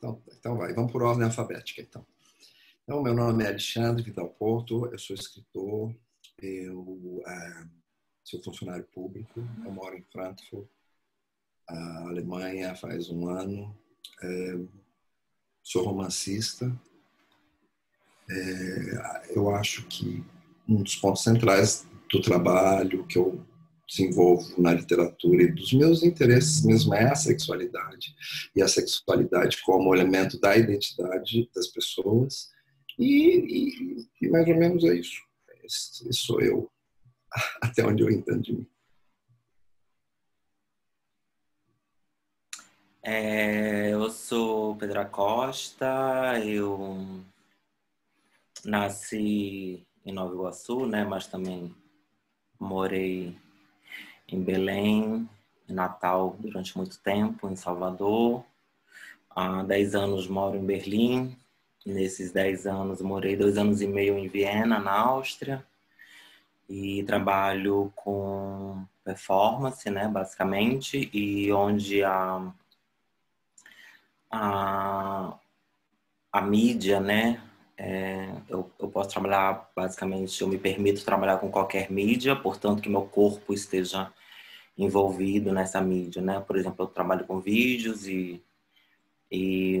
Então, então vai, vamos por ordem alfabética, então. Então, meu nome é Alexandre Vidal Porto, eu sou escritor, eu é, sou funcionário público, eu moro em Frankfurt, a Alemanha, faz um ano. É, sou romancista. É, eu acho que um dos pontos centrais do trabalho que eu desenvolvo na literatura. E dos meus interesses mesmo é a sexualidade. E a sexualidade como elemento da identidade das pessoas. E, e, e mais ou menos é isso. Esse sou eu. Até onde eu entendo de mim. É, eu sou Pedro Costa eu nasci em Nova Iguaçu né? Mas também morei em Belém, em Natal durante muito tempo, em Salvador. Há 10 anos moro em Berlim. Nesses 10 anos morei dois anos e meio em Viena, na Áustria. E trabalho com performance, né, basicamente, e onde a, a, a mídia, né, é, eu, eu, posso trabalhar, basicamente, eu me permito trabalhar com qualquer mídia, portanto que meu corpo esteja envolvido nessa mídia, né? Por exemplo, eu trabalho com vídeos e, e,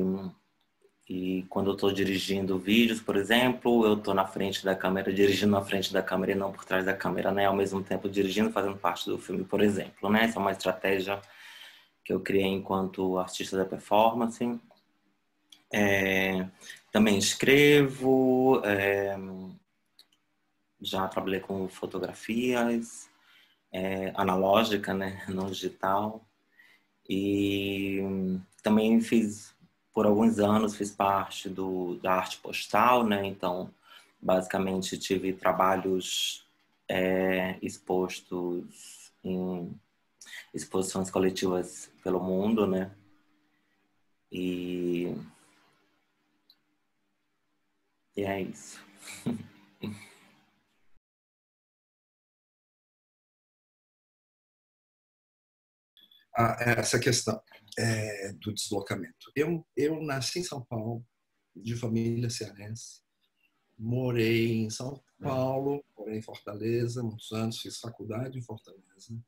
e quando eu estou dirigindo vídeos, por exemplo, eu estou na frente da câmera, dirigindo na frente da câmera e não por trás da câmera, né? Ao mesmo tempo dirigindo, fazendo parte do filme, por exemplo, né? Essa é uma estratégia que eu criei enquanto artista da performance. É, também escrevo, é, já trabalhei com fotografias, é, analógica, né, não digital. E também fiz, por alguns anos, fiz parte do, da arte postal, né, então basicamente tive trabalhos é, expostos em exposições coletivas pelo mundo, né, e, e é isso. a essa questão é, do deslocamento. Eu, eu nasci em São Paulo, de família cearense, morei em São Paulo, morei em Fortaleza muitos anos, fiz faculdade em Fortaleza.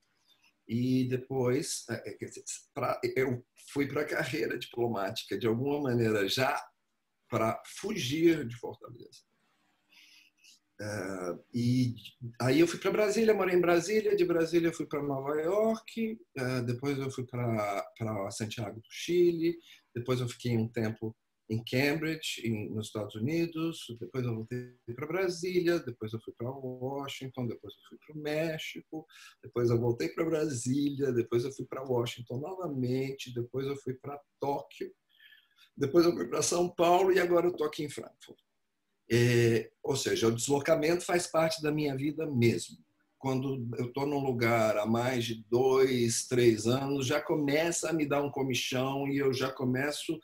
E depois, é, é, pra, eu fui para a carreira diplomática, de alguma maneira, já para fugir de Fortaleza. Uh, e aí eu fui para Brasília, morei em Brasília, de Brasília eu fui para Nova York, uh, depois eu fui para Santiago do Chile, depois eu fiquei um tempo em Cambridge, em, nos Estados Unidos, depois eu voltei para Brasília, depois eu fui para Washington, depois eu fui para o México, depois eu voltei para Brasília, depois eu fui para Washington novamente, depois eu fui para Tóquio, depois eu fui para São Paulo e agora eu estou aqui em Frankfurt. É, ou seja, o deslocamento faz parte da minha vida mesmo. Quando eu estou num lugar há mais de dois, três anos, já começa a me dar um comichão e eu já começo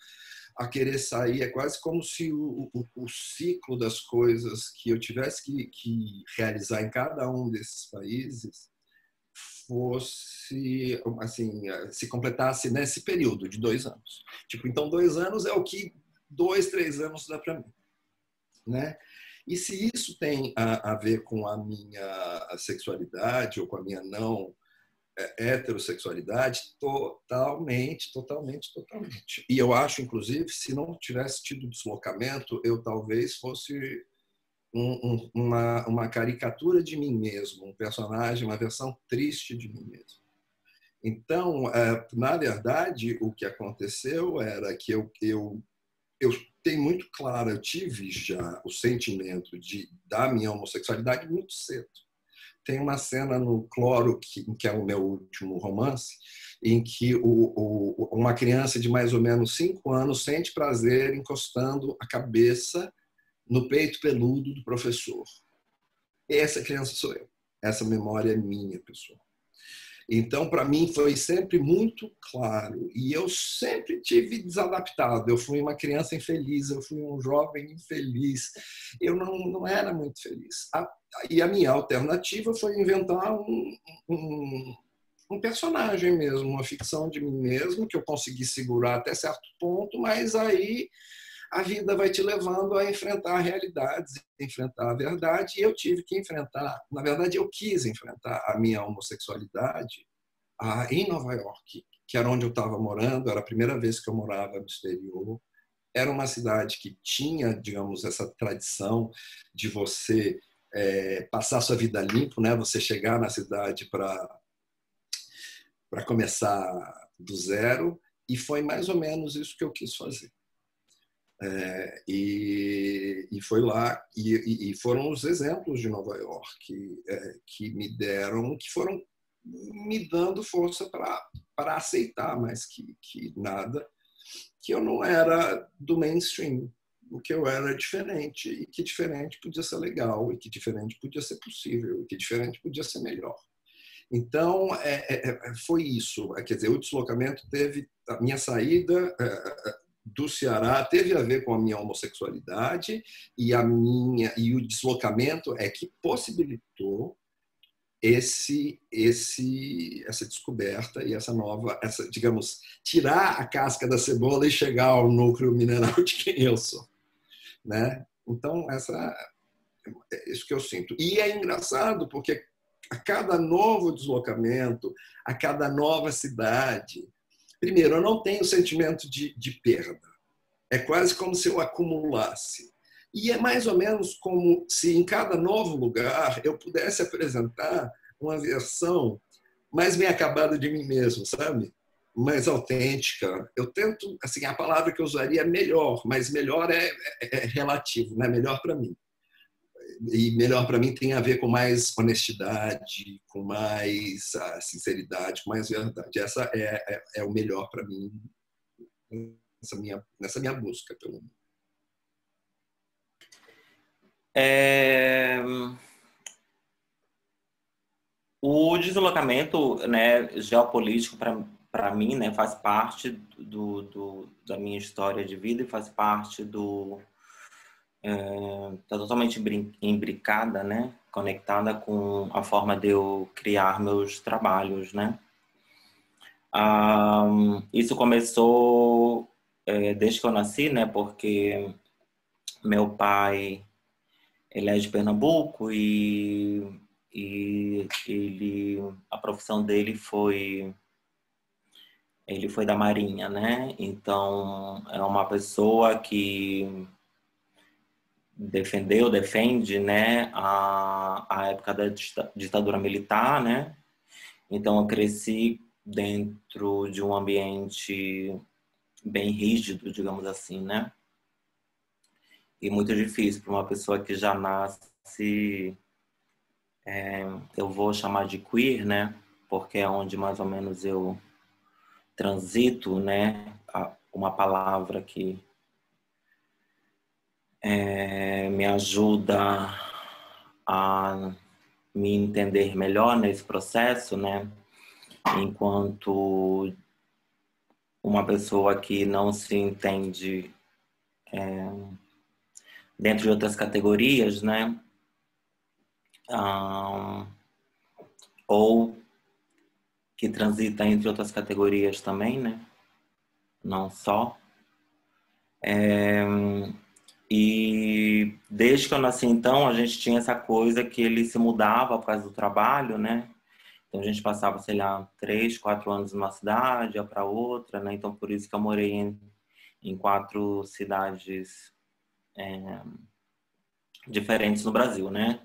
a querer sair. É quase como se o, o, o ciclo das coisas que eu tivesse que, que realizar em cada um desses países fosse assim se completasse nesse período de dois anos tipo então dois anos é o que dois três anos dá para mim né? E se isso tem a, a ver com a minha sexualidade ou com a minha não é, heterossexualidade, totalmente, totalmente, totalmente. E eu acho, inclusive, se não tivesse tido deslocamento, eu talvez fosse um, um, uma, uma caricatura de mim mesmo, um personagem, uma versão triste de mim mesmo. Então, é, na verdade, o que aconteceu era que eu, eu, eu tem muito claro, eu tive já o sentimento de da minha homossexualidade muito cedo. Tem uma cena no Cloro, que, que é o meu último romance, em que o, o, uma criança de mais ou menos cinco anos sente prazer encostando a cabeça no peito peludo do professor. Essa criança sou eu. Essa memória é minha, pessoal. Então, para mim, foi sempre muito claro. E eu sempre tive desadaptado. Eu fui uma criança infeliz, eu fui um jovem infeliz. Eu não, não era muito feliz. A, e a minha alternativa foi inventar um, um, um personagem mesmo, uma ficção de mim mesmo, que eu consegui segurar até certo ponto, mas aí a vida vai te levando a enfrentar realidades, enfrentar a verdade, e eu tive que enfrentar, na verdade eu quis enfrentar a minha homossexualidade ah, em Nova York, que era onde eu estava morando, era a primeira vez que eu morava no exterior, era uma cidade que tinha, digamos, essa tradição de você é, passar sua vida limpo, né? Você chegar na cidade para para começar do zero e foi mais ou menos isso que eu quis fazer. É, e, e, foi lá e, e, foram os exemplos de Nova York é, que me deram, que foram me dando força para aceitar, mas que, que nada, que eu não era do mainstream, o que eu era diferente e que diferente podia ser legal e que diferente podia ser possível e que diferente podia ser melhor. Então, é, é, é foi isso. Quer dizer, o deslocamento teve. A minha saída é, é, do Ceará teve a ver com a minha homossexualidade e a minha e o deslocamento é que possibilitou esse esse essa descoberta e essa nova essa digamos tirar a casca da cebola e chegar ao núcleo mineral de quem eu sou né então essa é isso que eu sinto e é engraçado porque a cada novo deslocamento, a cada nova cidade. Primeiro, eu não tenho sentimento de, de perda. É quase como se eu acumulasse. E é mais ou menos como se em cada novo lugar eu pudesse apresentar uma versão mais bem acabada de mim mesmo, sabe? Mais autêntica. Eu tento, assim, a palavra que eu usaria é melhor, mas melhor é, é, é relativo, né? Melhor para mim e melhor para mim tem a ver com mais honestidade, com mais uh, sinceridade, com mais verdade. Essa é, é, é o melhor para mim nessa minha, nessa minha busca pelo mundo. É... O deslocamento né, geopolítico, para mim, né, faz parte do, do, da minha história de vida e faz parte do, está é, totalmente imbricada, né? Conectada com a forma de eu criar meus trabalhos, né? Um, isso começou é, desde que eu nasci, né? Porque meu pai ele é de Pernambuco e, e ele a profissão dele foi ele foi da marinha, né? Então é uma pessoa que defendeu, defende, né, a, a época da ditadura militar, né? Então eu cresci dentro de um ambiente bem rígido, digamos assim, né? E muito difícil para uma pessoa que já nasce, é, eu vou chamar de queer, né? Porque é onde mais ou menos eu transito, né? Uma palavra que é, me ajuda a me entender melhor nesse processo, né? Enquanto uma pessoa que não se entende é, dentro de outras categorias, né? Ah, ou que transita entre outras categorias também, né? Não só. É, e desde que eu nasci, então, a gente tinha essa coisa que ele se mudava por causa do trabalho, né? Então a gente passava, sei lá, três, quatro anos numa cidade, ia para outra, né? Então por isso que eu morei em, em quatro cidades é, diferentes no Brasil, né?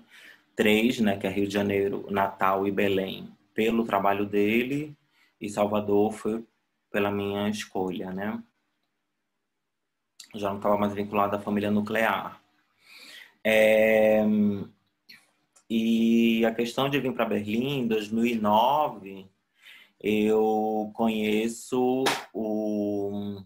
Três, né? Que é Rio de Janeiro, Natal e Belém, pelo trabalho dele, e Salvador foi pela minha escolha, né? Já não estava mais vinculado à família nuclear. É, e a questão de vir para Berlim em 2009, eu conheço o.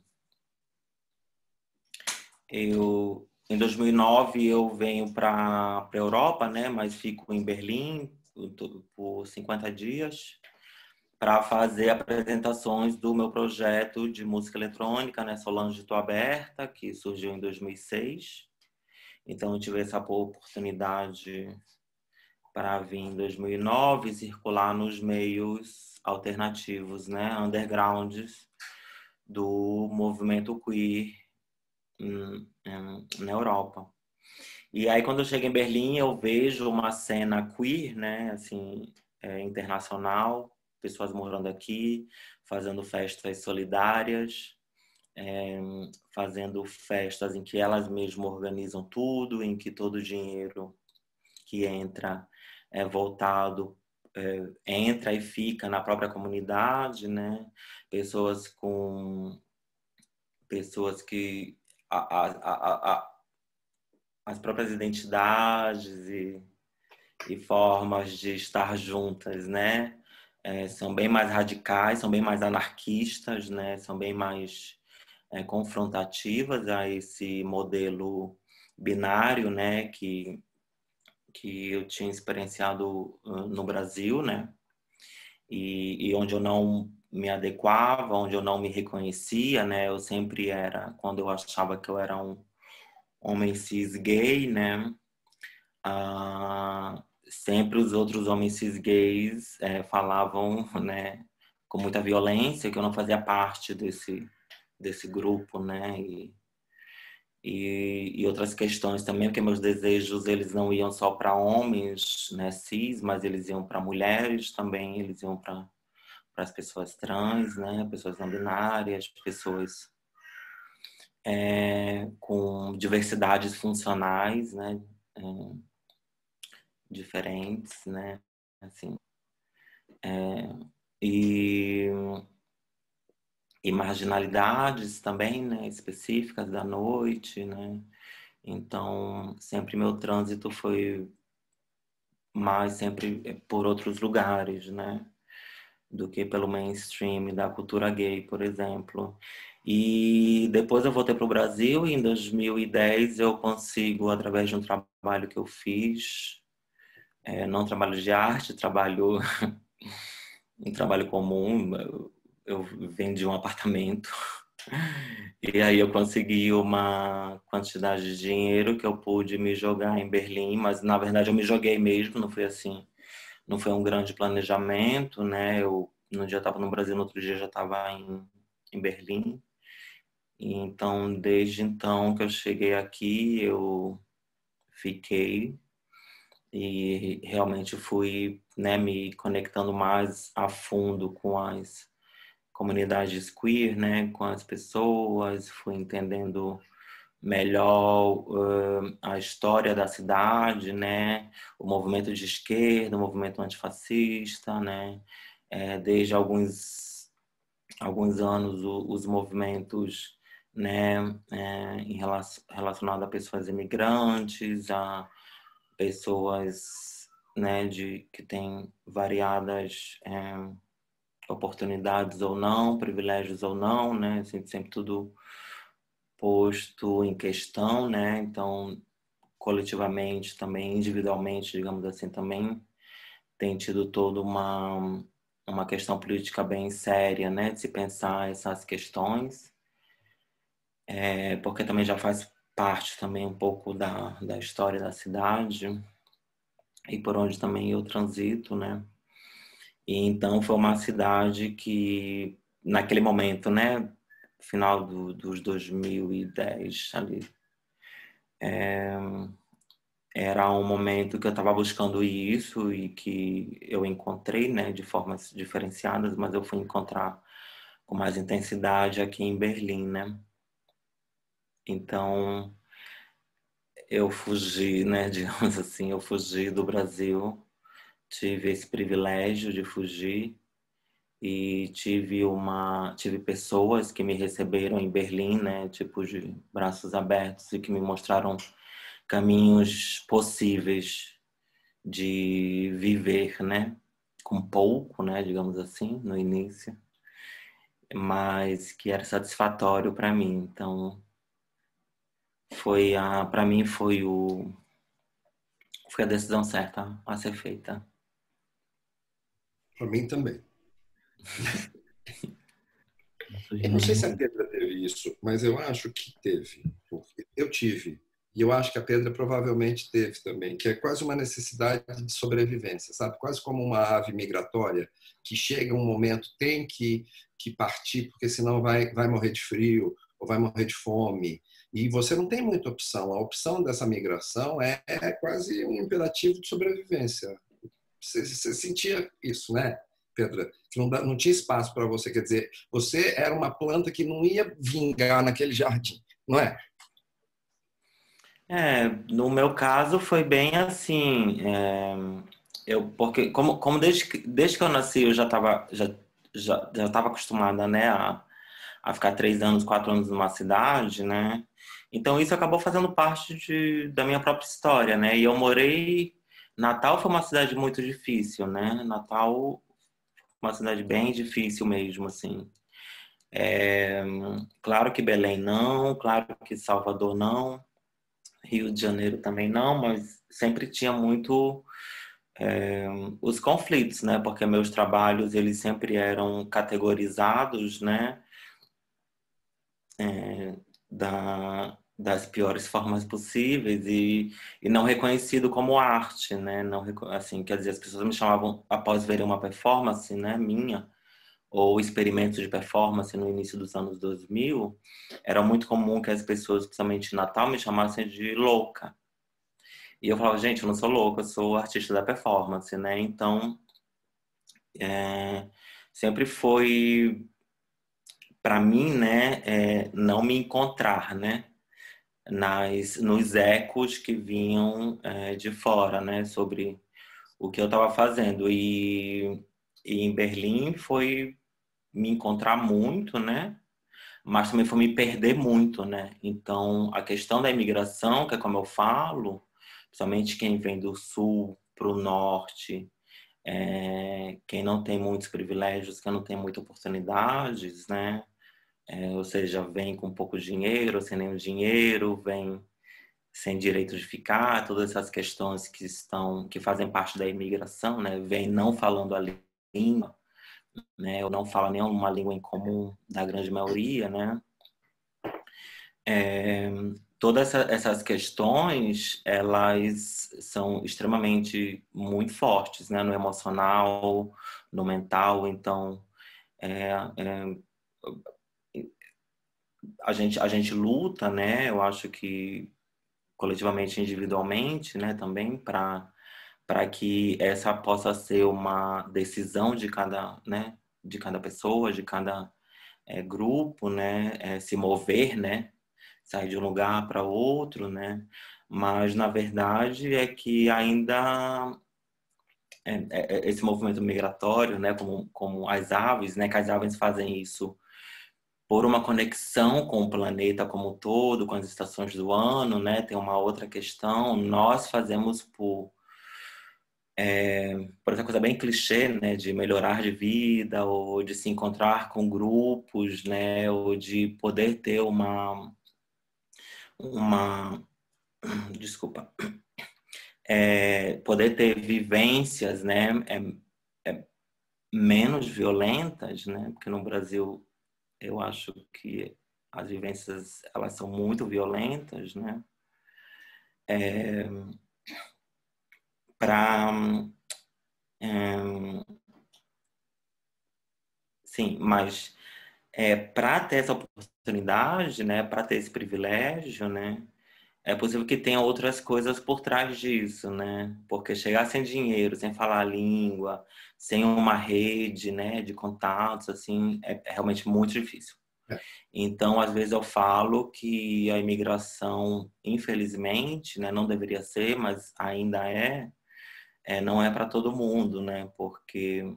Eu, em 2009 eu venho para a Europa, né? Mas fico em Berlim por 50 dias para fazer apresentações do meu projeto de música eletrônica, né, Solange Tô Aberta, que surgiu em 2006. Então eu tive essa oportunidade para vir em 2009 circular nos meios alternativos, né, undergrounds do movimento queer na Europa. E aí quando eu chego em Berlim eu vejo uma cena queer, né, assim, é, internacional, pessoas morando aqui, fazendo festas solidárias, é, fazendo festas em que elas mesmas organizam tudo, em que todo o dinheiro que entra é voltado é, entra e fica na própria comunidade, né? Pessoas com pessoas que a, a, a, as próprias identidades e, e formas de estar juntas, né? É, são bem mais radicais, são bem mais anarquistas, né? São bem mais é, confrontativas a esse modelo binário, né, que que eu tinha experienciado no Brasil, né, e, e, onde eu não me adequava, onde eu não me reconhecia, né, eu sempre era, quando eu achava que eu era um homem cis gay, né, ah, sempre os outros homens cis gays é, falavam, né, com muita violência que eu não fazia parte desse desse grupo, né? E, e, e, outras questões também, porque meus desejos eles não iam só para homens, né, cis, mas eles iam para mulheres também, eles iam para as pessoas trans, né, pessoas não binárias, pessoas é, com diversidades funcionais, né, é, diferentes, né, assim, é, e e marginalidades também, né, específicas da noite, né? Então, sempre meu trânsito foi mais sempre eh, por outros lugares, né? Do que pelo mainstream da cultura gay, por exemplo. E depois eu voltei para o Brasil e em 2010 eu consigo, através de um trabalho que eu fiz, é, não trabalho de arte, trabalho um trabalho comum, eu vendi um apartamento e aí eu consegui uma quantidade de dinheiro que eu pude me jogar em Berlim, mas na verdade eu me joguei mesmo, não foi assim, não foi um grande planejamento, né? Eu no dia estava no Brasil, no outro dia já estava em, em Berlim. E então, desde então que eu cheguei aqui, eu fiquei e realmente fui né, me conectando mais a fundo com as comunidades queer, né, com as pessoas, fui entendendo melhor uh, a história da cidade, né, o movimento de esquerda, o movimento antifascista, né, é, desde alguns alguns anos o, os movimentos, né, é, em relação, relacionado a pessoas imigrantes, a pessoas, né, de que têm variadas é, oportunidades ou não, privilégios ou não, né? Sempre, sempre tudo posto em questão, né? Então, coletivamente também, individualmente, digamos assim, também tem tido toda uma uma questão política bem séria, né? De se pensar essas questões, é, porque também já faz parte também um pouco da, da história da cidade e por onde também eu transito, né? E então foi uma cidade que, naquele momento, né, final do, dos 2010 ali, é, era um momento que eu estava buscando isso e que eu encontrei, né, de formas diferenciadas, mas eu fui encontrar com mais intensidade aqui em Berlim, né? Então, eu fugi, né, digamos assim, eu fugi do Brasil tive esse privilégio de fugir e tive uma tive pessoas que me receberam em Berlim, né, tipo de braços abertos e que me mostraram caminhos possíveis de viver, né, com pouco, né, digamos assim, no início, mas que era satisfatório para mim. Então, foi a para mim foi o foi a decisão certa a ser feita. Para mim também. eu não sei se a Pedra teve isso, mas eu acho que teve. Eu tive. e eu acho que a Pedra provavelmente teve também, que é quase uma necessidade de sobrevivência, sabe? Quase como uma ave migratória que chega um momento tem que que partir porque senão vai vai morrer de frio ou vai morrer de fome e você não tem muita opção. A opção dessa migração é, é quase um imperativo de sobrevivência. Você, você sentia isso, né? Pedra, que não, não tinha espaço para você. Quer dizer, você era uma planta que não ia vingar naquele jardim, não é? É, no meu caso foi bem assim. É, eu, porque como, como desde, desde que eu nasci eu já estava já, já, já tava acostumada né, a, a ficar três anos, quatro anos numa cidade, né? Então isso acabou fazendo parte de, da minha própria história, né? E eu morei. Natal foi uma cidade muito difícil, né? Natal uma cidade bem difícil mesmo, assim. É, claro que Belém não, claro que Salvador não, Rio de Janeiro também não, mas sempre tinha muito é, os conflitos, né? Porque meus trabalhos eles sempre eram categorizados, né? É, da, das piores formas possíveis e, e não reconhecido como arte, né? Não assim, quer dizer, as pessoas me chamavam após verem uma performance, né, minha ou experimentos de performance no início dos anos 2000, era muito comum que as pessoas, principalmente Natal, me chamassem de louca. E eu falava, gente, eu não sou louca, eu sou artista da performance, né? Então, é, sempre foi para mim, né, é, não me encontrar, né, nas nos ecos que vinham é, de fora, né, sobre o que eu estava fazendo e, e, em Berlim foi me encontrar muito, né, mas também foi me perder muito, né. Então a questão da imigração, que é como eu falo, principalmente quem vem do sul para o norte, é, quem não tem muitos privilégios, quem não tem muitas oportunidades, né? É, ou seja, vem com pouco dinheiro, sem nenhum dinheiro, vem sem direito de ficar, todas essas questões que estão, que fazem parte da imigração, né? Vem não falando a língua, né? Ou não fala nenhuma língua em comum da grande maioria, né? É, todas essa, essas questões elas são extremamente muito fortes né no emocional no mental então é, é, a gente a gente luta né eu acho que coletivamente individualmente né também para para que essa possa ser uma decisão de cada né de cada pessoa de cada é, grupo né é, se mover né sair de um lugar para outro, né? Mas na verdade é que ainda é, esse movimento migratório, né, como, como as aves, né, que as aves fazem isso por uma conexão com o planeta como um todo, com as estações do ano, né? Tem uma outra questão, nós fazemos por é, por essa coisa bem clichê, né, de melhorar de vida ou de se encontrar com grupos, né, ou de poder ter uma uma desculpa é, poder ter vivências né? É, é menos violentas né? Porque no Brasil eu acho que as vivências elas são muito violentas né? É, para é, sim mas é, para ter essa oportunidade, né, para ter esse privilégio, né, é possível que tenha outras coisas por trás disso, né? Porque chegar sem dinheiro, sem falar a língua, sem uma rede, né, de contatos, assim, é, é realmente muito difícil. É. Então, às vezes eu falo que a imigração, infelizmente, né, não deveria ser, mas ainda é, é não é para todo mundo, né? Porque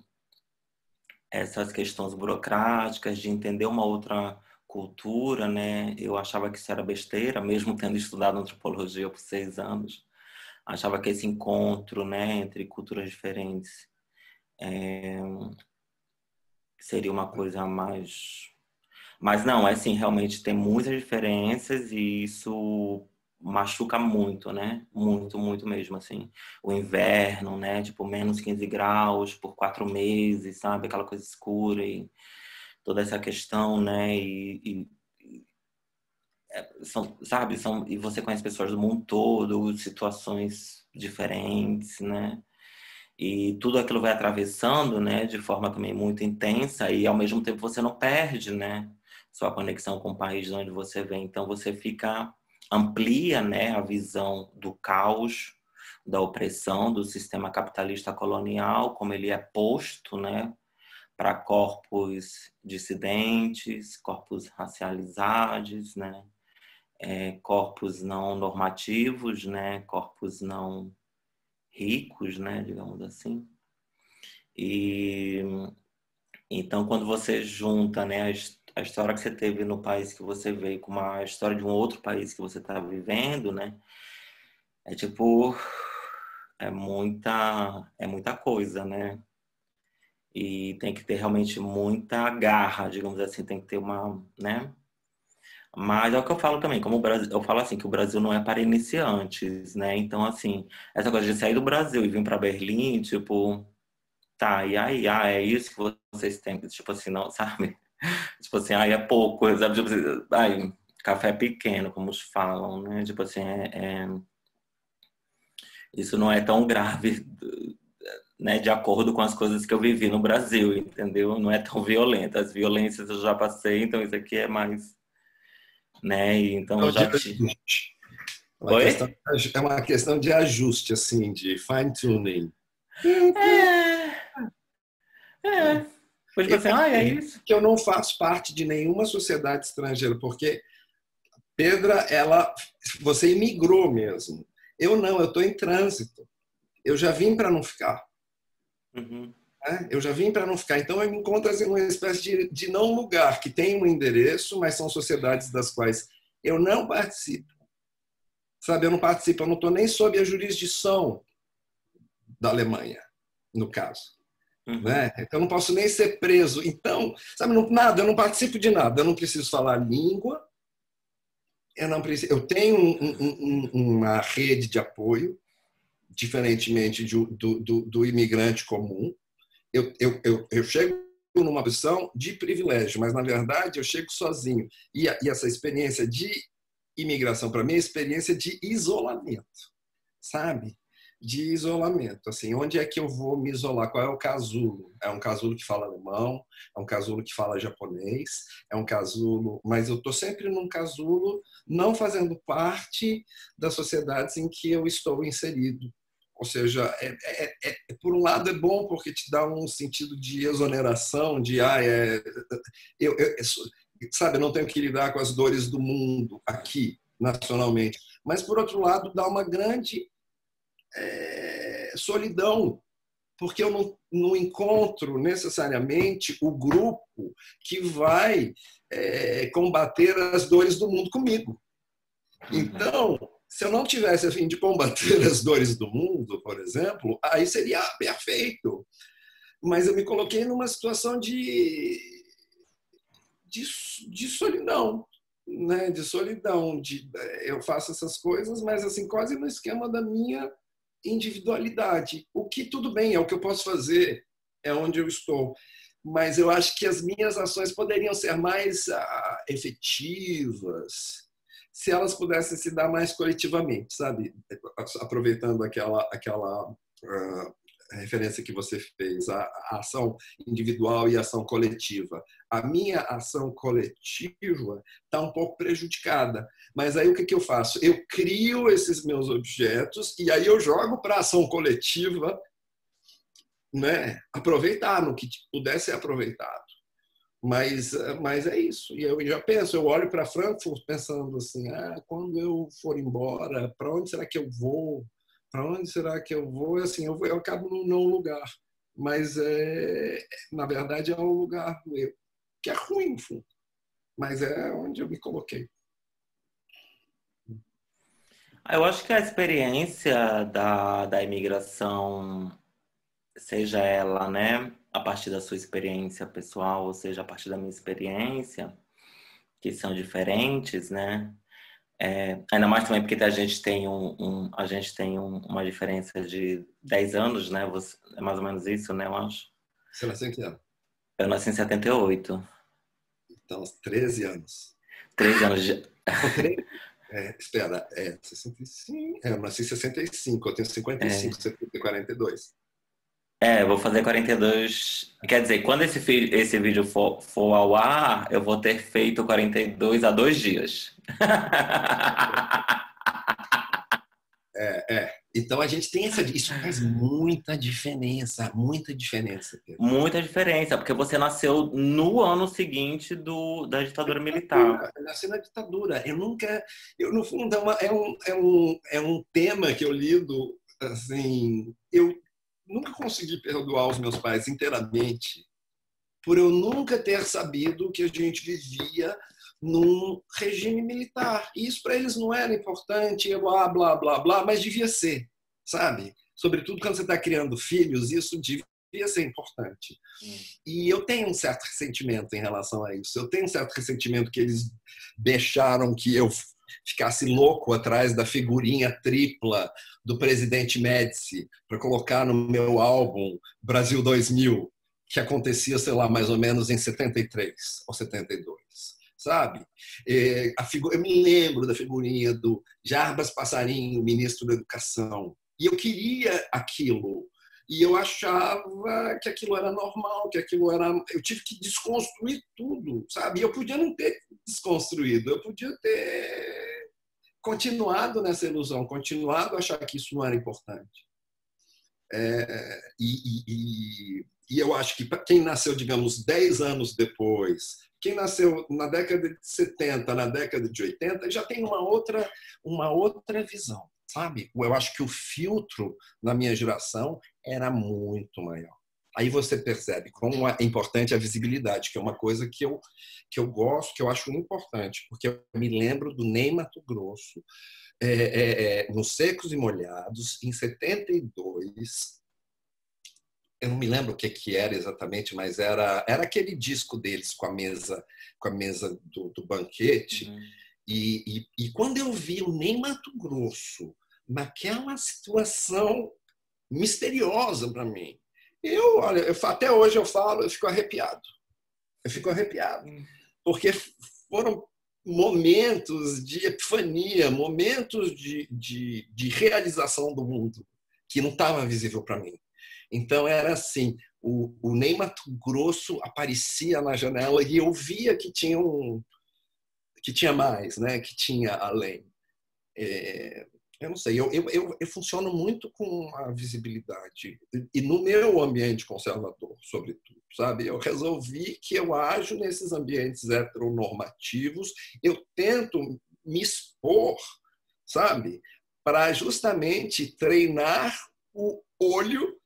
essas questões burocráticas, de entender uma outra cultura, né? Eu achava que isso era besteira, mesmo tendo estudado antropologia por seis anos. Achava que esse encontro, né, entre culturas diferentes é, seria uma coisa mais... Mas não, é assim, realmente tem muitas diferenças e isso machuca muito, né? Muito, muito mesmo, assim. O inverno, né? Tipo, menos 15 graus por quatro meses, sabe? Aquela coisa escura e toda essa questão, né? E, e é, são, sabe, são, e você conhece pessoas do mundo todo, situações diferentes, né? E tudo aquilo vai atravessando, né, de forma também muito intensa e ao mesmo tempo você não perde, né, sua conexão com o país de onde você vem. Então você fica amplia, né, a visão do caos, da opressão do sistema capitalista colonial, como ele é posto, né, para corpos dissidentes, corpos racializados, né, é, corpos não normativos, né, corpos não ricos, né, digamos assim. E então quando você junta, né, a, história que você teve no país que você veio com uma história de um outro país que você está vivendo, né, é tipo é muita é muita coisa, né? E tem que ter realmente muita garra, digamos assim, tem que ter uma, né? Mas é o que eu falo também, como o Brasil, eu falo assim que o Brasil não é para iniciantes, né? Então assim, essa coisa de sair do Brasil e vir para Berlim, tipo, tá, e aí, ah, é isso que vocês têm, tipo assim, não, sabe? Tipo assim, aí é pouco, sabe? Tipo assim, ai, café pequeno, como os falam, né? Tipo assim, é, é... isso não é tão grave, né? De acordo com as coisas que eu vivi no Brasil, entendeu? Não é tão violento. As violências eu já passei, então isso aqui é mais né? E então já te... É uma, questão, é uma questão de ajuste, assim, de fine tuning. É. É. Foi tipo assim, ah, é isso. Que eu não faço parte de nenhuma sociedade estrangeira, porque Pedra, ela, você imigrou mesmo. Eu não, eu estou em trânsito. Eu já vim para não ficar. Uhum. Né? Eu já vim para não ficar. Então, eu me encontro assim, uma espécie de, de não lugar, que tem um endereço, mas são sociedades das quais eu não participo. Sabe, eu não participo, eu não estou nem sob a jurisdição da Alemanha, no caso. Uhum. Né? Então, eu não posso nem ser preso. Então, sabe, não, nada, eu não participo de nada. Eu não preciso falar língua. Eu, não preciso, eu tenho um, um, um, uma rede de apoio, diferentemente do, do, do imigrante comum eu, eu, eu, eu chego numa posição de privilégio, mas na verdade eu chego sozinho. E, e essa experiência de imigração, para mim, é experiência de isolamento, sabe? De isolamento. Assim, onde é que eu vou me isolar? Qual é o casulo? É um casulo que fala alemão? É um casulo que fala japonês? É um casulo. Mas eu estou sempre num casulo não fazendo parte das sociedades em que eu estou inserido. Ou seja, é, é, é, por um lado é bom porque te dá um sentido de exoneração, de ah, é, eu, eu, sabe, não tenho que lidar com as dores do mundo aqui, nacionalmente. Mas, por outro lado, dá uma grande é, solidão, porque eu não, não, encontro necessariamente o grupo que vai é, combater as dores do mundo comigo. Uhum. Então, se eu não tivesse a fim de combater as dores do mundo, por exemplo, aí seria perfeito. Mas eu me coloquei numa situação de, de, de solidão, né? De solidão, de eu faço essas coisas, mas assim quase no esquema da minha individualidade. O que tudo bem é o que eu posso fazer, é onde eu estou. Mas eu acho que as minhas ações poderiam ser mais ah, efetivas, se elas pudessem se dar mais coletivamente, sabe? Aproveitando aquela, aquela uh, referência que você fez, a, a, ação individual e a ação coletiva. A minha ação coletiva está um pouco prejudicada. Mas aí o que, que eu faço? Eu crio esses meus objetos e aí eu jogo para a ação coletiva né, aproveitar no que pudesse ser aproveitado. Mas, mas é isso. E eu já penso, eu olho para Frankfurt pensando assim: ah, quando eu for embora, para onde será que eu vou? Para onde será que eu vou? Assim, eu, eu acabo num não lugar. Mas, é, na verdade, é um lugar meu, que é ruim, fundo. mas é onde eu me coloquei. Eu acho que a experiência da, da imigração, seja ela, né, a partir da sua experiência pessoal, ou seja, a partir da minha experiência, que são diferentes, né? É, ainda mais também porque a gente tem, um, um a gente tem um, uma diferença de 10 anos, né? Você, é mais ou menos isso, né? Eu acho. Você nasceu em que ano? Eu nasci em 78. Então, 13 anos. Três anos de. É, espera, é 65. É, eu nasci em 65, eu tenho 55, é. você tem 42. É, eu vou fazer 42. Quer dizer, quando esse, esse vídeo for, for ao ar, eu vou ter feito 42 há dois dias. É, é. Então a gente tem essa. Isso faz muita diferença, muita diferença. Pedro. Muita diferença, porque você nasceu no ano seguinte do, da ditadura militar. Eu nasci na ditadura. Eu nunca. Eu, no fundo, é, uma, é, um, é, um, é um tema que eu lido. Assim, eu nunca consegui perdoar os meus pais inteiramente por eu nunca ter sabido que a gente vivia num regime militar. E isso para eles não era importante, blá, blá, blá, blá, mas devia ser, sabe? Sobretudo quando você está criando filhos, isso devia ser importante. Hum. E eu tenho um certo ressentimento em relação a isso. Eu tenho um certo ressentimento que eles deixaram que eu ficasse louco atrás da figurinha tripla do presidente Médici para colocar no meu álbum Brasil 2000, que acontecia, sei lá, mais ou menos em 73 ou 72 sabe? A figu... Eu me lembro da figurinha do Jarbas Passarinho, ministro da Educação, e eu queria aquilo. E eu achava que aquilo era normal, que aquilo era. Eu tive que desconstruir tudo, sabe? E eu podia não ter desconstruído, eu podia ter continuado nessa ilusão, continuado a achar que isso não era importante. É, e, e, e, eu acho que para quem nasceu, digamos, 10 anos depois, quem nasceu na década de 70, na década de 80, já tem uma outra, uma outra visão, sabe? Eu acho que o filtro na minha geração era muito maior. Aí você percebe como é importante a visibilidade, que é uma coisa que eu, que eu gosto, que eu acho importante, porque eu me lembro do Ney Mato Grosso, é, é, é, nos Secos e Molhados, em 72, eu não me lembro o que, que era exatamente, mas era, era aquele disco deles com a mesa com a mesa do, do banquete. Uhum. E, e, e, quando eu vi o Ney Mato Grosso naquela situação misteriosa para mim, eu, olha, eu, até hoje eu falo, eu fico arrepiado. Eu fico arrepiado. Uhum. Porque foram momentos de epifania, momentos de, de, de realização do mundo que não estava visível para mim. Então era assim, o, o Ney Mato Grosso aparecia na janela e eu via que tinha um que tinha mais, né? Que tinha além. É, eu não sei, eu, eu, eu, eu, funciono muito com a visibilidade. E no meu ambiente conservador, sobretudo, sabe? Eu resolvi que eu ajo nesses ambientes heteronormativos, eu tento me expor, sabe? Para justamente treinar o olho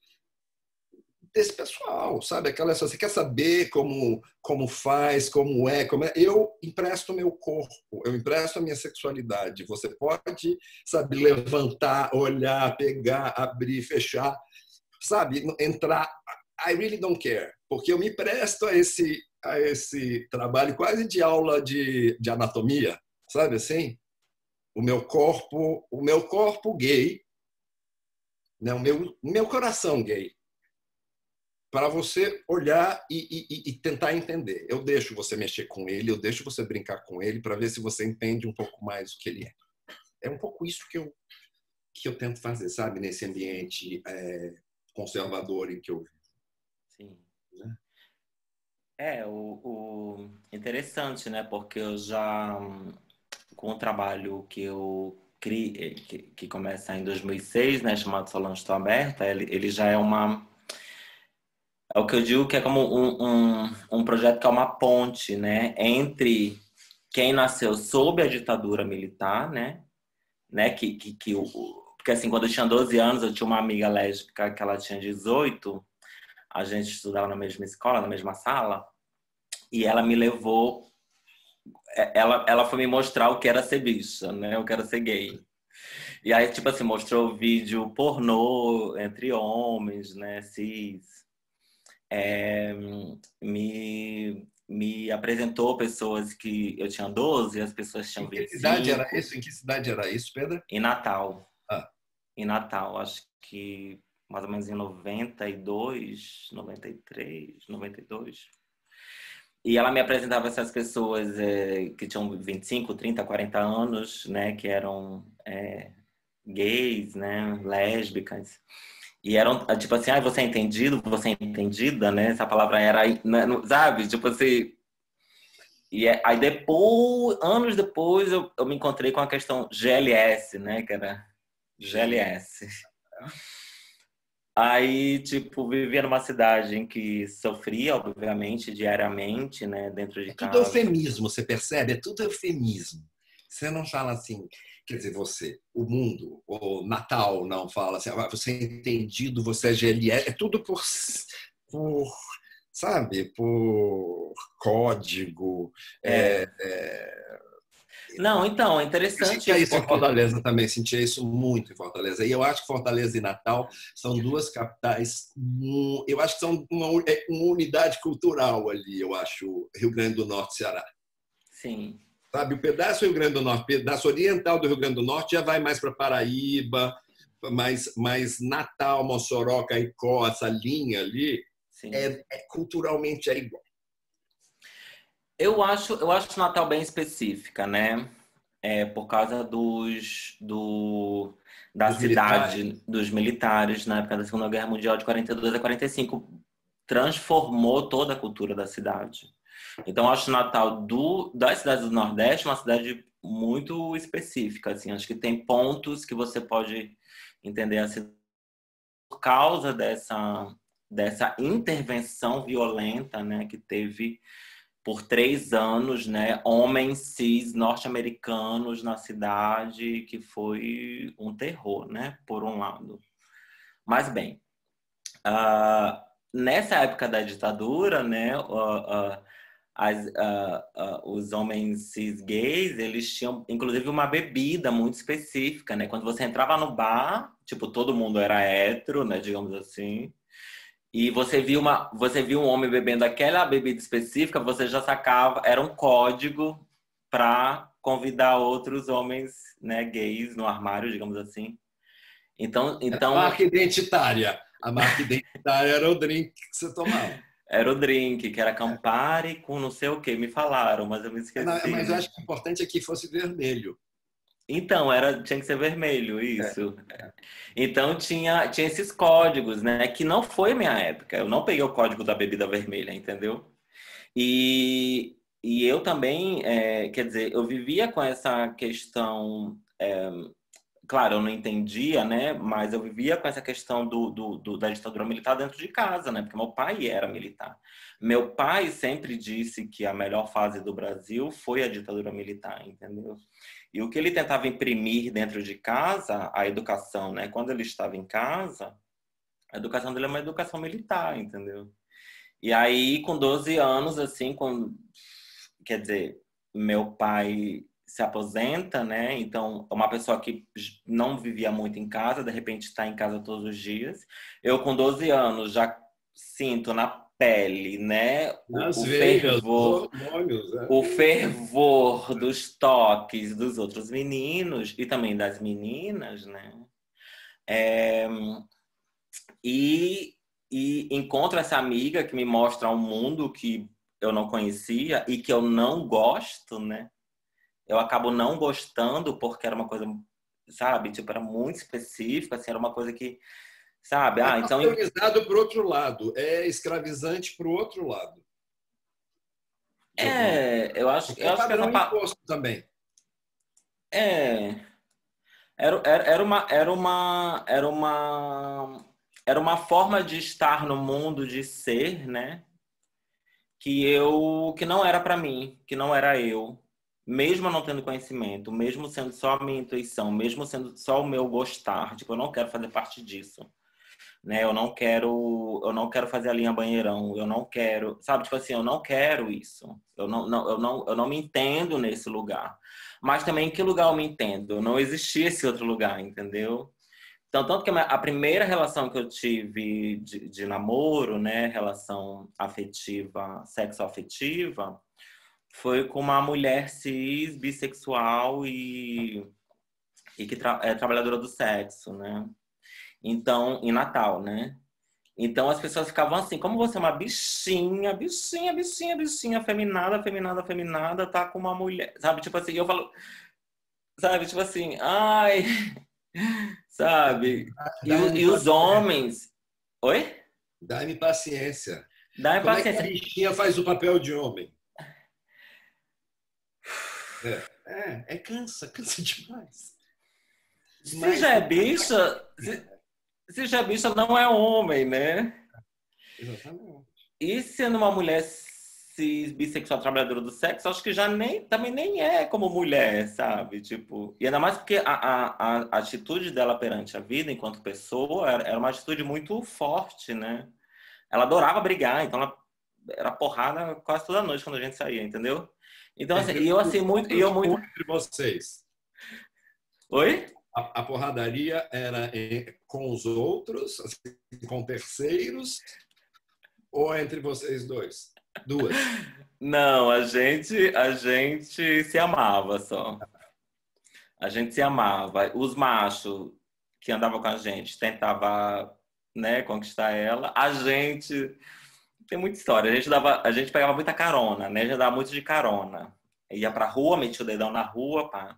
desse pessoal, sabe? Aquela você quer saber como como faz, como é, como é. Eu empresto meu corpo, eu empresto a minha sexualidade. Você pode, sabe, levantar, olhar, pegar, abrir, fechar, sabe, entrar. I really don't care, porque eu me presto a esse a esse trabalho quase de aula de, de anatomia, sabe assim? O meu corpo, o meu corpo gay, né? o meu, meu coração gay para você olhar e, e, e, tentar entender. Eu deixo você mexer com ele, eu deixo você brincar com ele para ver se você entende um pouco mais o que ele é. É um pouco isso que eu que eu tento fazer, sabe, nesse ambiente é, conservador em que eu vivo. Sim. Né? É, o, o, interessante, né? Porque eu já, com o trabalho que eu criei, que, que começa em 2006, né? Chamado Salão Estou Aberta, ele, ele já é uma é o que eu digo que é como um, um, um projeto que é uma ponte, né, entre quem nasceu sob a ditadura militar, né, né, que, que, que o, porque assim, quando eu tinha 12 anos, eu tinha uma amiga lésbica que ela tinha 18, a gente estudava na mesma escola, na mesma sala, e ela me levou, é, ela, ela foi me mostrar o que era ser bicha, né, o que era ser gay. E aí, tipo assim, mostrou vídeo pornô entre homens, né, cis, é, me, me apresentou pessoas que eu tinha 12 as pessoas tinham 25. Em que cidade era isso? Em que cidade era isso, Pedro? Em Natal. Ah. Em Natal, acho que mais ou menos em 92, 93, 92. e ela me apresentava essas pessoas é, que tinham 25, 30, 40 anos, né? Que eram é, gays, né? Lésbicas. E eram, tipo assim, ah, você é entendido, você é entendida, né? Essa palavra era, né, sabe? Tipo assim... E é, aí depois, anos depois, eu, eu me encontrei com a questão GLS, né? Que era GLS. Aí, tipo, vivia numa cidade em que sofria, obviamente, diariamente, né, dentro de é casa. Tudo eufemismo, você percebe? É tudo eufemismo. Você não fala assim, quer dizer, você, o mundo, o Natal não fala assim, ah, você é entendido, você é GLS, é tudo por, por sabe, por código, é, é, é não, então, é interessante. Eu sentia isso porque... em Fortaleza também, sentia isso muito em Fortaleza. E eu acho que Fortaleza e Natal são duas capitais, eu acho que são uma, é uma unidade cultural ali, eu acho, Rio Grande do Norte e Ceará. Sim. Sabe, o pedaço Rio Grande do Norte, o pedaço oriental do Rio Grande do Norte já vai mais para Paraíba, mais, mais Natal, Mossoró, Caicó, essa linha ali, é, é, culturalmente é igual. Eu acho, eu acho Natal bem específica, né? É, por causa dos, do, da dos cidade, militares. dos militares, na época da Segunda Guerra Mundial, de 42 a 45, transformou toda a cultura da cidade. Então, acho o Natal do, das cidades do Nordeste uma cidade muito específica. Assim. Acho que tem pontos que você pode entender assim, por causa dessa, dessa intervenção violenta né, que teve por três anos, né, homens cis norte-americanos na cidade, que foi um terror, né, por um lado. Mas bem, uh, nessa época da ditadura, né, uh, uh, as, os homens cis gays, eles tinham, inclusive, uma bebida muito específica, né, quando você entrava no bar, tipo, todo mundo era hétero, né, digamos assim, e você viu, uma, você viu um homem bebendo aquela bebida específica, você já sacava, era um código para convidar outros homens né, gays no armário, digamos assim. Então, então... A marca identitária. A marca identitária era o drink que você tomava. Era o drink, que era Campari com não sei o que, me falaram, mas eu me esqueci. Não, mas eu acho que o importante é que fosse vermelho. Então, era, tinha que ser vermelho, isso. É. Então tinha, tinha esses códigos, né? Que não foi minha época. Eu não peguei o código da bebida vermelha, entendeu? E, e eu também, é, quer dizer, eu vivia com essa questão. É, claro, eu não entendia, né? Mas eu vivia com essa questão do, do, do, da ditadura militar dentro de casa, né? Porque meu pai era militar. Meu pai sempre disse que a melhor fase do Brasil foi a ditadura militar, entendeu? E o que ele tentava imprimir dentro de casa, a educação, né? Quando ele estava em casa, a educação dele é uma educação militar, entendeu? E aí, com 12 anos, assim, quando, quer dizer, meu pai se aposenta, né? Então, uma pessoa que não vivia muito em casa, de repente está em casa todos os dias. Eu, com 12 anos, já sinto na pele, né? Nas o, veias, fervor, hormônios, é. o fervor dos toques dos outros meninos e também das meninas, né? É, e, e encontro essa amiga que me mostra um mundo que eu não conhecia e que eu não gosto, né? Eu acabo não gostando porque era uma coisa, sabe? Tipo, era muito específica, assim, era uma coisa que Sabe? Ah, é então. Organizado para outro lado, é escravizante para o outro lado. É, eu acho, eu acho que essa imposto também. É. Era, era, era, uma, era, uma, era, uma, era uma forma de estar no mundo, de ser, né? Que eu que não era para mim, que não era eu. Mesmo não tendo conhecimento, mesmo sendo só a minha intuição, mesmo sendo só o meu gostar, tipo, eu não quero fazer parte disso né? Eu não quero, eu não quero fazer a linha banheirão, eu não quero, sabe, tipo assim, eu não quero isso. Eu não, não, eu não, eu não me entendo nesse lugar. Mas também em que lugar eu me entendo? Não existia esse outro lugar, entendeu? Então, tanto que a primeira relação que eu tive de, de namoro, né, relação afetiva, sexo-afetiva, foi com uma mulher cis, bissexual e, e que tra é trabalhadora do sexo, né? Então, em Natal, né? Então as pessoas ficavam assim, como você é uma bichinha, bichinha, bichinha, bichinha, feminada, feminada, feminada, tá com uma mulher, sabe? Tipo assim, eu falo, sabe? Tipo assim, ai, sabe? E, e os homens, oi? Dá-me paciência. Dá-me paciência. É que a bichinha faz o papel de homem. É, é, é cansa, cansa demais. Se já é bicha, se, se já é bicha, não é homem, né? Exatamente. E sendo uma mulher cis, bissexual, trabalhadora do sexo, acho que já nem, também nem é como mulher, sabe? Tipo, e ainda mais porque a, a, a atitude dela perante a vida, enquanto pessoa, era, era uma atitude muito forte, né? Ela adorava brigar, então ela era porrada quase toda noite quando a gente saía, entendeu? Então, assim, e eu assim, muito. E eu muito... Entre vocês. Oi? A, a, porradaria era com os outros, assim, com terceiros, ou entre vocês dois? Duas? Não, a gente, a gente se amava só. A gente se amava. Os machos que andavam com a gente tentava, né, conquistar ela. A gente tem muita história. A gente dava, a gente pegava muita carona, né? Já dava muito de carona. Ia pra rua, metia o dedão na rua, pá.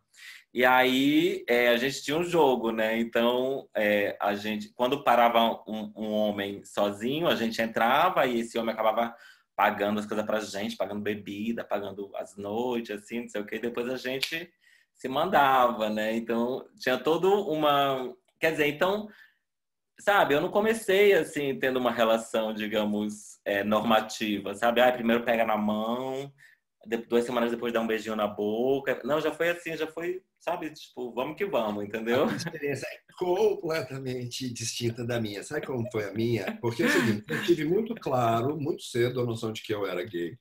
E aí é, a gente tinha um jogo, né? Então é, a gente, quando parava um, um, homem sozinho, a gente entrava e esse homem acabava pagando as coisas pra gente, pagando bebida, pagando as noites, assim, não sei o que. Depois a gente se mandava, né? Então tinha todo uma, quer dizer, então sabe, eu não comecei assim tendo uma relação, digamos, é, normativa, sabe? Ah, primeiro pega na mão, duas semanas depois dá um beijinho na boca. Não, já foi assim, já foi, sabe? Tipo, vamos que vamos, entendeu? A experiência é completamente distinta da minha. Sabe como foi a minha? Porque é o seguinte, eu tive muito claro, muito cedo, a noção de que eu era gay,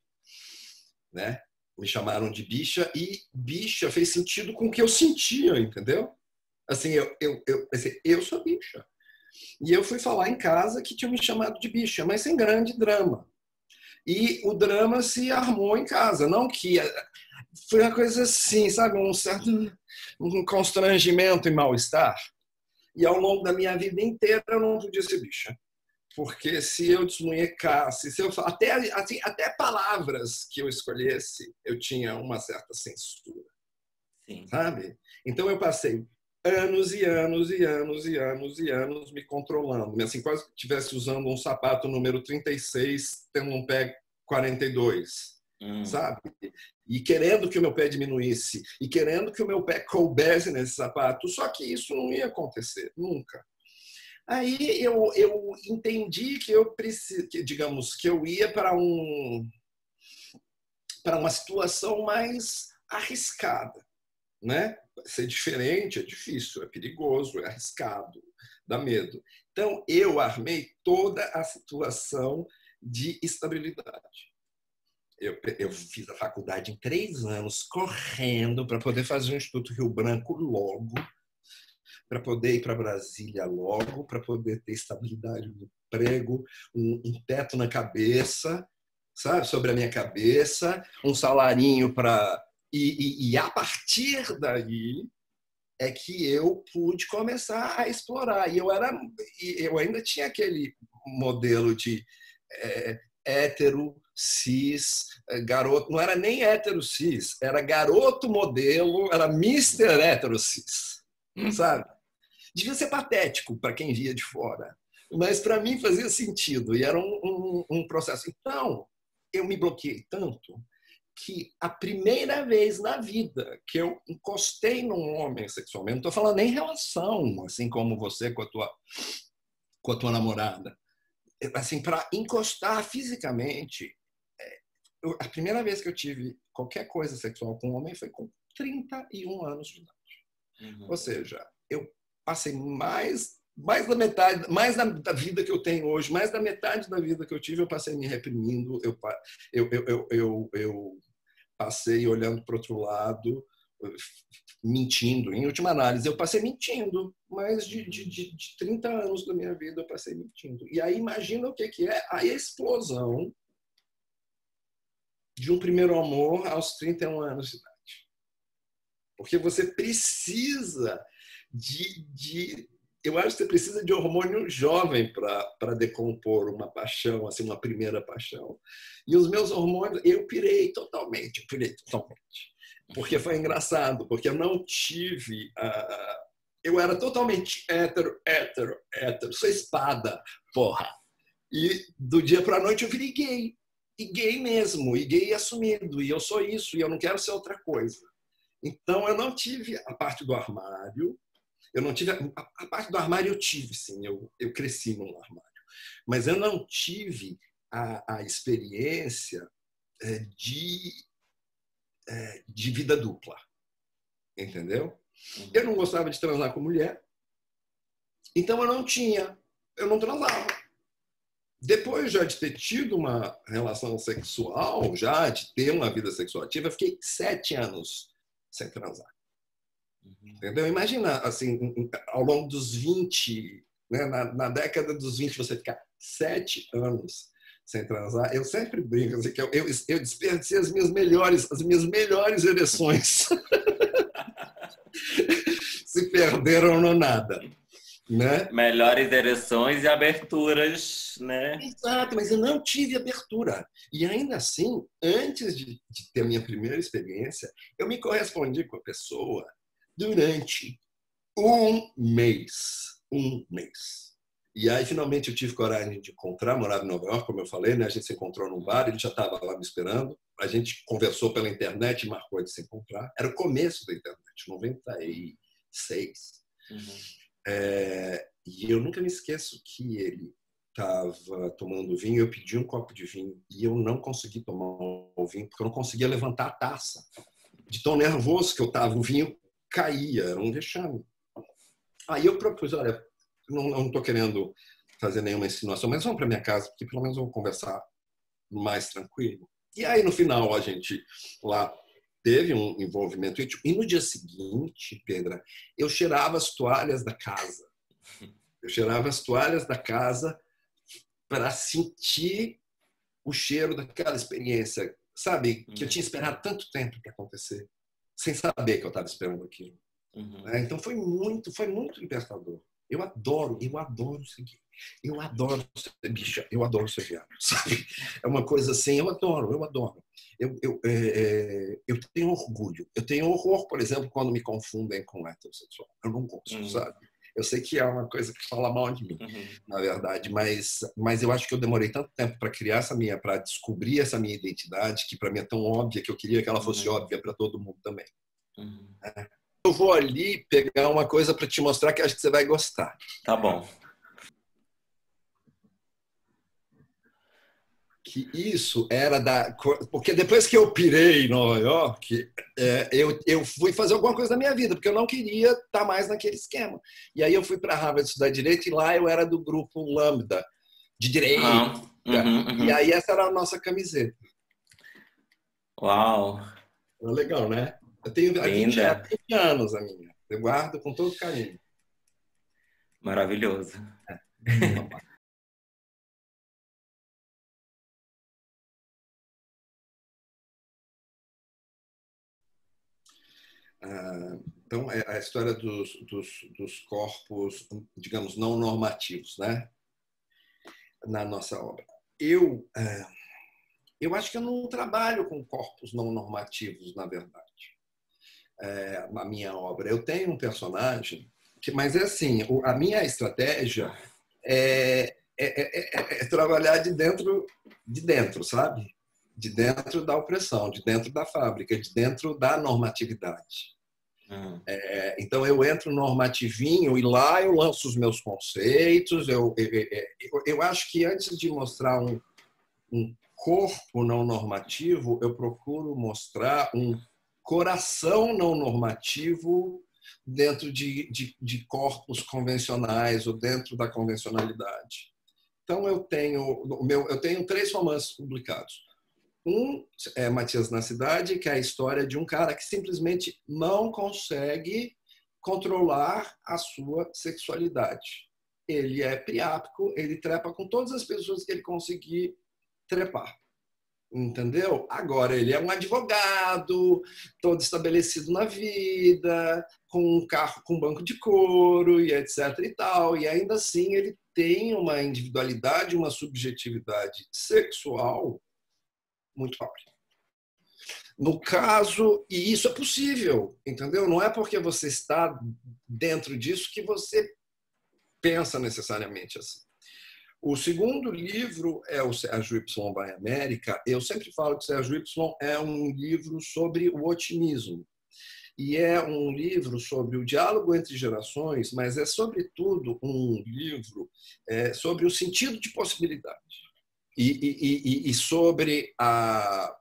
né? Me chamaram de bicha e bicha fez sentido com o que eu sentia, entendeu? Assim, eu, eu, eu, assim, eu sou bicha. E eu fui falar em casa que tinham me chamado de bicha, mas sem grande drama. E o drama se armou em casa, não que foi uma coisa assim, sabe, um certo um constrangimento e mal-estar. E ao longo da minha vida inteira eu não podia ser bicha. Porque se eu desmunhecasse, se eu até assim, até palavras que eu escolhesse, eu tinha uma certa censura. Sim. Sabe? Então eu passei anos e anos e anos e anos e anos me controlando. Assim, quase que estivesse usando um sapato número 36, tendo um pé 42, hum. sabe? E querendo que o meu pé diminuísse, e querendo que o meu pé coubesse nesse sapato, só que isso não ia acontecer, nunca. Aí eu, eu entendi que eu preciso, que, digamos, que eu ia para um para uma situação mais arriscada, né? Ser diferente é difícil, é perigoso, é arriscado, dá medo. Então, eu armei toda a situação de estabilidade. Eu, eu fiz a faculdade em três anos, correndo, para poder fazer o Instituto Rio Branco logo, para poder ir para Brasília logo, para poder ter estabilidade no emprego, um, um teto na cabeça, sabe, sobre a minha cabeça, um salarinho para e, e, e, a partir daí é que eu pude começar a explorar. E eu era, eu ainda tinha aquele modelo de é, hétero, cis, é, garoto. Não era nem hétero cis, era garoto modelo, era Mr. hétero cis, hum. sabe? Devia ser patético para quem via de fora, mas para mim fazia sentido e era um, um, um processo. Então, eu me bloqueei tanto que a primeira vez na vida que eu encostei num homem sexualmente, não estou falando nem relação, assim como você com a tua, com a tua namorada, assim, para encostar fisicamente, é, a primeira vez que eu tive qualquer coisa sexual com um homem foi com 31 anos de idade. Uhum. Ou seja, eu passei mais mais da metade, mais da, da, vida que eu tenho hoje, mais da metade da vida que eu tive, eu passei me reprimindo, eu, eu, eu, eu, eu passei olhando para outro lado, mentindo. Em última análise, eu passei mentindo. Mais de, de, de 30 anos da minha vida eu passei mentindo. E aí imagina o que, que é a explosão de um primeiro amor aos 31 anos de idade. Porque você precisa de, de eu acho que você precisa de hormônio jovem para decompor uma paixão, assim, uma primeira paixão. E os meus hormônios, eu pirei totalmente, eu pirei totalmente. Porque foi engraçado, porque eu não tive. Uh, eu era totalmente hétero, hétero, hétero, sou espada, porra. E do dia para a noite eu virei gay. E gay mesmo, e gay assumido. E eu sou isso, e eu não quero ser outra coisa. Então eu não tive a parte do armário, eu não tive. A, a parte do armário eu tive, sim, eu, eu cresci num armário. Mas eu não tive a, a experiência é, de, é, de vida dupla. Entendeu? Uhum. Eu não gostava de transar com mulher, então eu não tinha, eu não transava. Depois já de ter tido uma relação sexual, já de ter uma vida sexual ativa, eu fiquei sete anos sem transar. Uhum. Entendeu? Imagina, assim, ao longo dos 20, né, na, na, década dos 20, você ficar sete anos sem transar. Eu sempre brinco, assim, que eu, eu, eu desperdicei as minhas melhores, as minhas melhores ereções. Se perderam no nada. Né? Melhores ereções e aberturas, né? Exato, mas eu não tive abertura. E ainda assim, antes de, de ter a minha primeira experiência, eu me correspondi com a pessoa durante um mês. Um mês. E aí, finalmente, eu tive coragem de encontrar, morava em Nova York, como eu falei, né? A gente se encontrou num bar, ele já estava lá me esperando. A gente conversou pela internet marcou de se encontrar. Era o começo da internet, 96. Uhum. É, e eu nunca me esqueço que ele estava tomando vinho, eu pedi um copo de vinho e eu não consegui tomar o vinho porque eu não conseguia levantar a taça. De tão nervoso que eu estava, o vinho caía, era um vexame. Aí eu propus, olha, não estou querendo fazer nenhuma insinuação, mas vamos para minha casa, porque pelo menos vou conversar mais tranquilo. E aí, no final, a gente lá teve um envolvimento íntimo. E no dia seguinte, Pedra, eu cheirava as toalhas da casa. Eu cheirava as toalhas da casa para sentir o cheiro daquela experiência, sabe? Que eu tinha esperado tanto tempo para acontecer sem saber que eu estava esperando aquilo. Uhum. É, então foi muito, foi muito libertador. Eu adoro, eu adoro gay. Eu adoro ser bicha, eu adoro ser viado, sabe? É uma coisa assim, eu adoro, eu adoro. Eu, eu, é, é, eu tenho orgulho. Eu tenho horror, por exemplo, quando me confundem com heterossexual. Eu não gosto, uhum. sabe? Eu sei que é uma coisa que fala mal de mim, uhum. na verdade, mas, mas eu acho que eu demorei tanto tempo para criar essa minha, para descobrir essa minha identidade, que para mim é tão óbvia que eu queria que ela fosse uhum. óbvia para todo mundo também. Uhum. É. Eu vou ali pegar uma coisa para te mostrar que acho que você vai gostar. Tá bom. Que isso era da. Porque depois que eu pirei em Nova York, é, eu, eu fui fazer alguma coisa na minha vida, porque eu não queria estar tá mais naquele esquema. E aí eu fui para Harvard estudar direito e lá eu era do grupo Lambda, de direito. Ah, uhum, uhum. E aí essa era a nossa camiseta. Uau! Legal, né? Eu tenho há 20, 20 anos a minha. Eu guardo com todo carinho. Maravilhoso. É. então, é a história dos, dos, dos, corpos, digamos, não normativos, né? Na nossa obra. Eu, é, eu acho que eu não trabalho com corpos não normativos, na verdade, é, na minha obra. Eu tenho um personagem, que, mas é assim, a minha estratégia é, é, é, é trabalhar de dentro, de dentro, sabe? de dentro da opressão, de dentro da fábrica, de dentro da normatividade. Uhum. É, então eu entro normativinho e lá eu lanço os meus conceitos. Eu, eu, eu, eu acho que antes de mostrar um, um corpo não normativo, eu procuro mostrar um coração não normativo dentro de, de, de, corpos convencionais ou dentro da convencionalidade. Então eu tenho meu, eu tenho três romances publicados. Um é Matias na Cidade, que é a história de um cara que simplesmente não consegue controlar a sua sexualidade. Ele é priápico, ele trepa com todas as pessoas que ele conseguir trepar. Entendeu? Agora ele é um advogado, todo estabelecido na vida, com um carro com um banco de couro e etc e tal, e ainda assim ele tem uma individualidade, uma subjetividade sexual muito forte. No caso, e isso é possível, entendeu? Não é porque você está dentro disso que você pensa necessariamente assim. O segundo livro é o Sérgio Y by América. Eu sempre falo que Sérgio Y é um livro sobre o otimismo. E é um livro sobre o diálogo entre gerações, mas é, sobretudo, um livro é, sobre o sentido de possibilidade. E, e, e, e sobre a,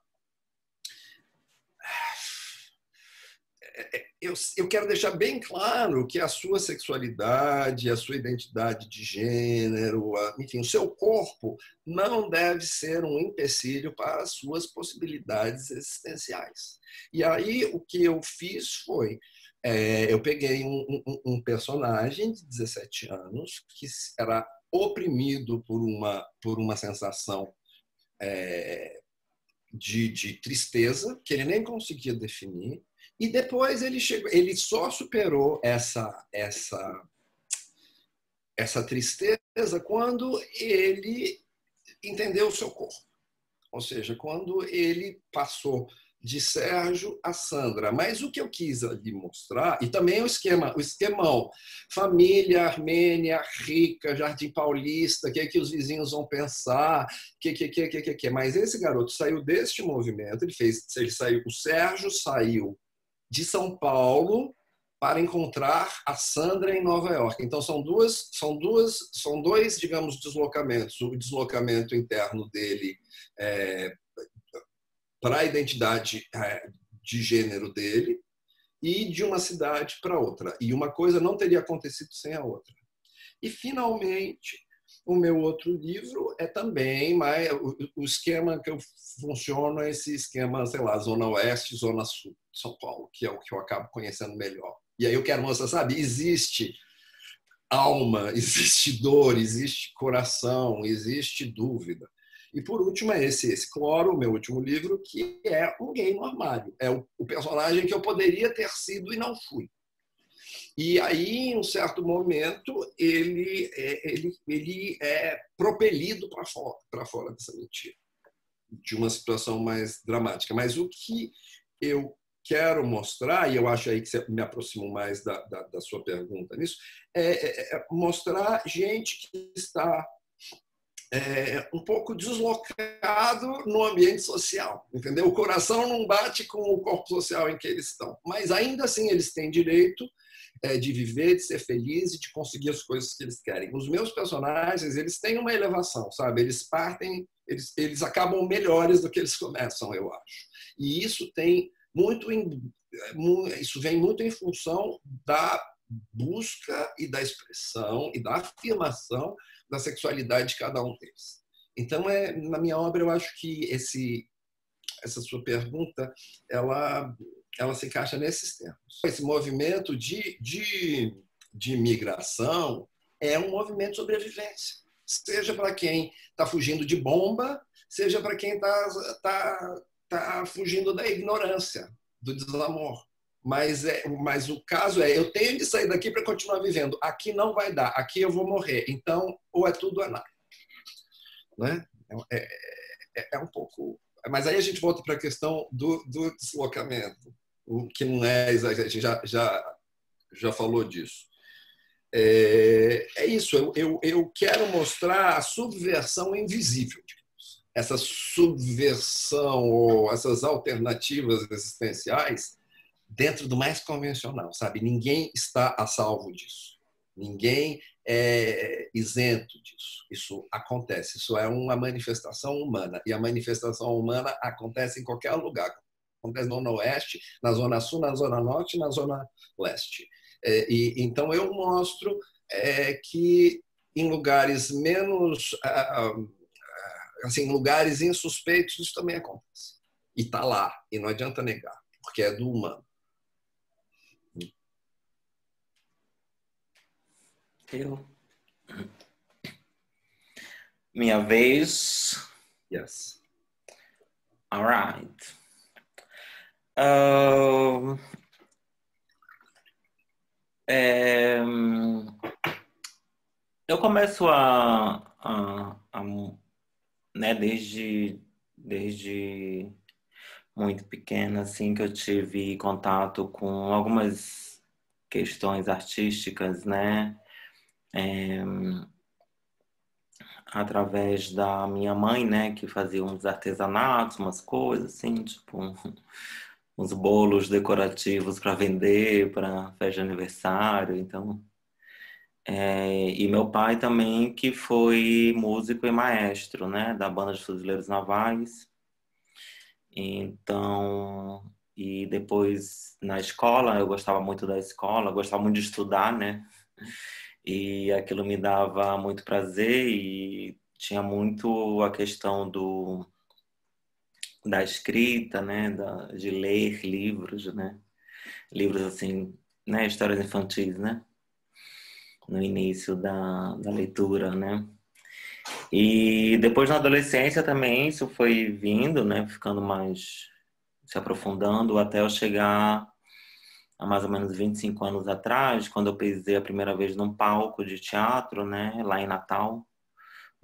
eu, eu quero deixar bem claro que a sua sexualidade, a sua identidade de gênero, enfim, o seu corpo não deve ser um empecilho para as suas possibilidades existenciais. E aí o que eu fiz foi é, eu peguei um, um, um, personagem de 17 anos que era oprimido por uma, por uma sensação é, de, de tristeza que ele nem conseguia definir e depois ele chegou, ele só superou essa essa essa tristeza quando ele entendeu o seu corpo. Ou seja, quando ele passou de Sérgio a Sandra. Mas o que eu quis ali mostrar, e também o esquema, o esquemão, família armênia, rica, Jardim Paulista, o que, é que os vizinhos vão pensar, que, que, que, que, que, que. Mas esse garoto saiu deste movimento, ele fez, ele saiu, o Sérgio saiu de São Paulo para encontrar a Sandra em Nova York. Então são duas, são duas, são dois, digamos, deslocamentos. O deslocamento interno dele é, para a identidade é, de gênero dele e de uma cidade para outra. E uma coisa não teria acontecido sem a outra. E finalmente o meu outro livro é também mas o, esquema que eu funciono é esse esquema, sei lá, Zona Oeste, Zona Sul de São Paulo, que é o que eu acabo conhecendo melhor. E aí eu quero mostrar, sabe, existe alma, existe dor, existe coração, existe dúvida. E por último é esse, esse Cloro, meu último livro, que é um gay no armário. É o, o personagem que eu poderia ter sido e não fui. E aí, em um certo momento, ele é, ele, ele é propelido para fora, fora dessa mentira, de uma situação mais dramática. Mas o que eu quero mostrar, e eu acho aí que você me aproximo mais da, da, da sua pergunta nisso, é, é, é mostrar gente que está é, um pouco deslocado no ambiente social, entendeu? O coração não bate com o corpo social em que eles estão, mas ainda assim eles têm direito é, de viver, de ser feliz e de conseguir as coisas que eles querem. Os meus personagens, eles têm uma elevação, sabe? Eles partem, eles, eles acabam melhores do que eles começam, eu acho. E isso tem muito, em, isso vem muito em função da busca e da expressão e da afirmação da sexualidade de cada um deles. Então, é, na minha obra, eu acho que esse, essa sua pergunta, ela ela se encaixa nesses termos. Esse movimento de, de, de imigração é um movimento de sobrevivência, seja para quem está fugindo de bomba, seja para quem está tá, tá fugindo da ignorância, do desamor. Mas, é, mas o caso é, eu tenho de sair daqui para continuar vivendo. Aqui não vai dar, aqui eu vou morrer. Então, ou é tudo ou é nada. Né? É, é, é um pouco. Mas aí a gente volta para a questão do, do deslocamento o que não é exagero, a gente já, já, já falou disso. É, é isso, eu, eu, eu, quero mostrar a subversão invisível. Essa subversão ou essas alternativas existenciais dentro do mais convencional, sabe? Ninguém está a salvo disso. Ninguém é isento disso. Isso acontece. Isso é uma manifestação humana. E a manifestação humana acontece em qualquer lugar, acontece Zona Oeste, na Zona Sul, na Zona Norte na Zona Leste. É, e, então, eu mostro é, que em lugares menos. assim, lugares insuspeitos, isso também acontece. E está lá, e não adianta negar, porque é do humano. Eu. Minha vez. Yes. Alright. Uh, é, eu começo a, a, a, né, desde, desde muito pequena, assim, que eu tive contato com algumas questões artísticas, né? É, através da minha mãe, né, que fazia uns artesanatos, umas coisas assim, tipo uns bolos decorativos para vender para festa de aniversário, então é, e meu pai também que foi músico e maestro, né, da banda de fuzileiros navais. Então e depois na escola eu gostava muito da escola, gostava muito de estudar, né? E aquilo me dava muito prazer e tinha muito a questão do da escrita, né, da, de ler livros, né, livros assim, né, histórias infantis, né, no início da, da leitura, né. E depois na adolescência também isso foi vindo, né, ficando mais se aprofundando até eu chegar há mais ou menos 25 anos atrás, quando eu pisei a primeira vez num palco de teatro, né, lá em Natal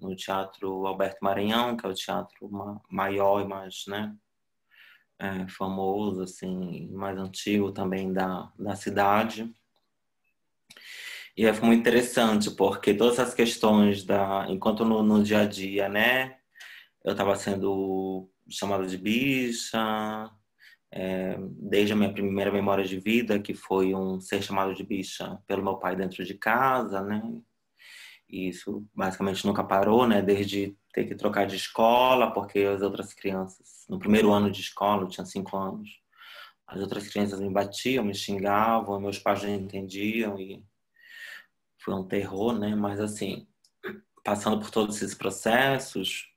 no Teatro Alberto Maranhão, que é o teatro maior e mais né, é, famoso, assim, mais antigo também da, da cidade. E foi muito interessante, porque todas as questões da. Enquanto no, no dia a dia, né? Eu estava sendo chamada de bicha, é, desde a minha primeira memória de vida, que foi um ser chamado de bicha pelo meu pai dentro de casa, né? E isso basicamente nunca parou, né? Desde ter que trocar de escola, porque as outras crianças, no primeiro ano de escola, eu tinha cinco anos, as outras crianças me batiam, me xingavam, meus pais não entendiam e foi um terror, né? Mas assim, passando por todos esses processos,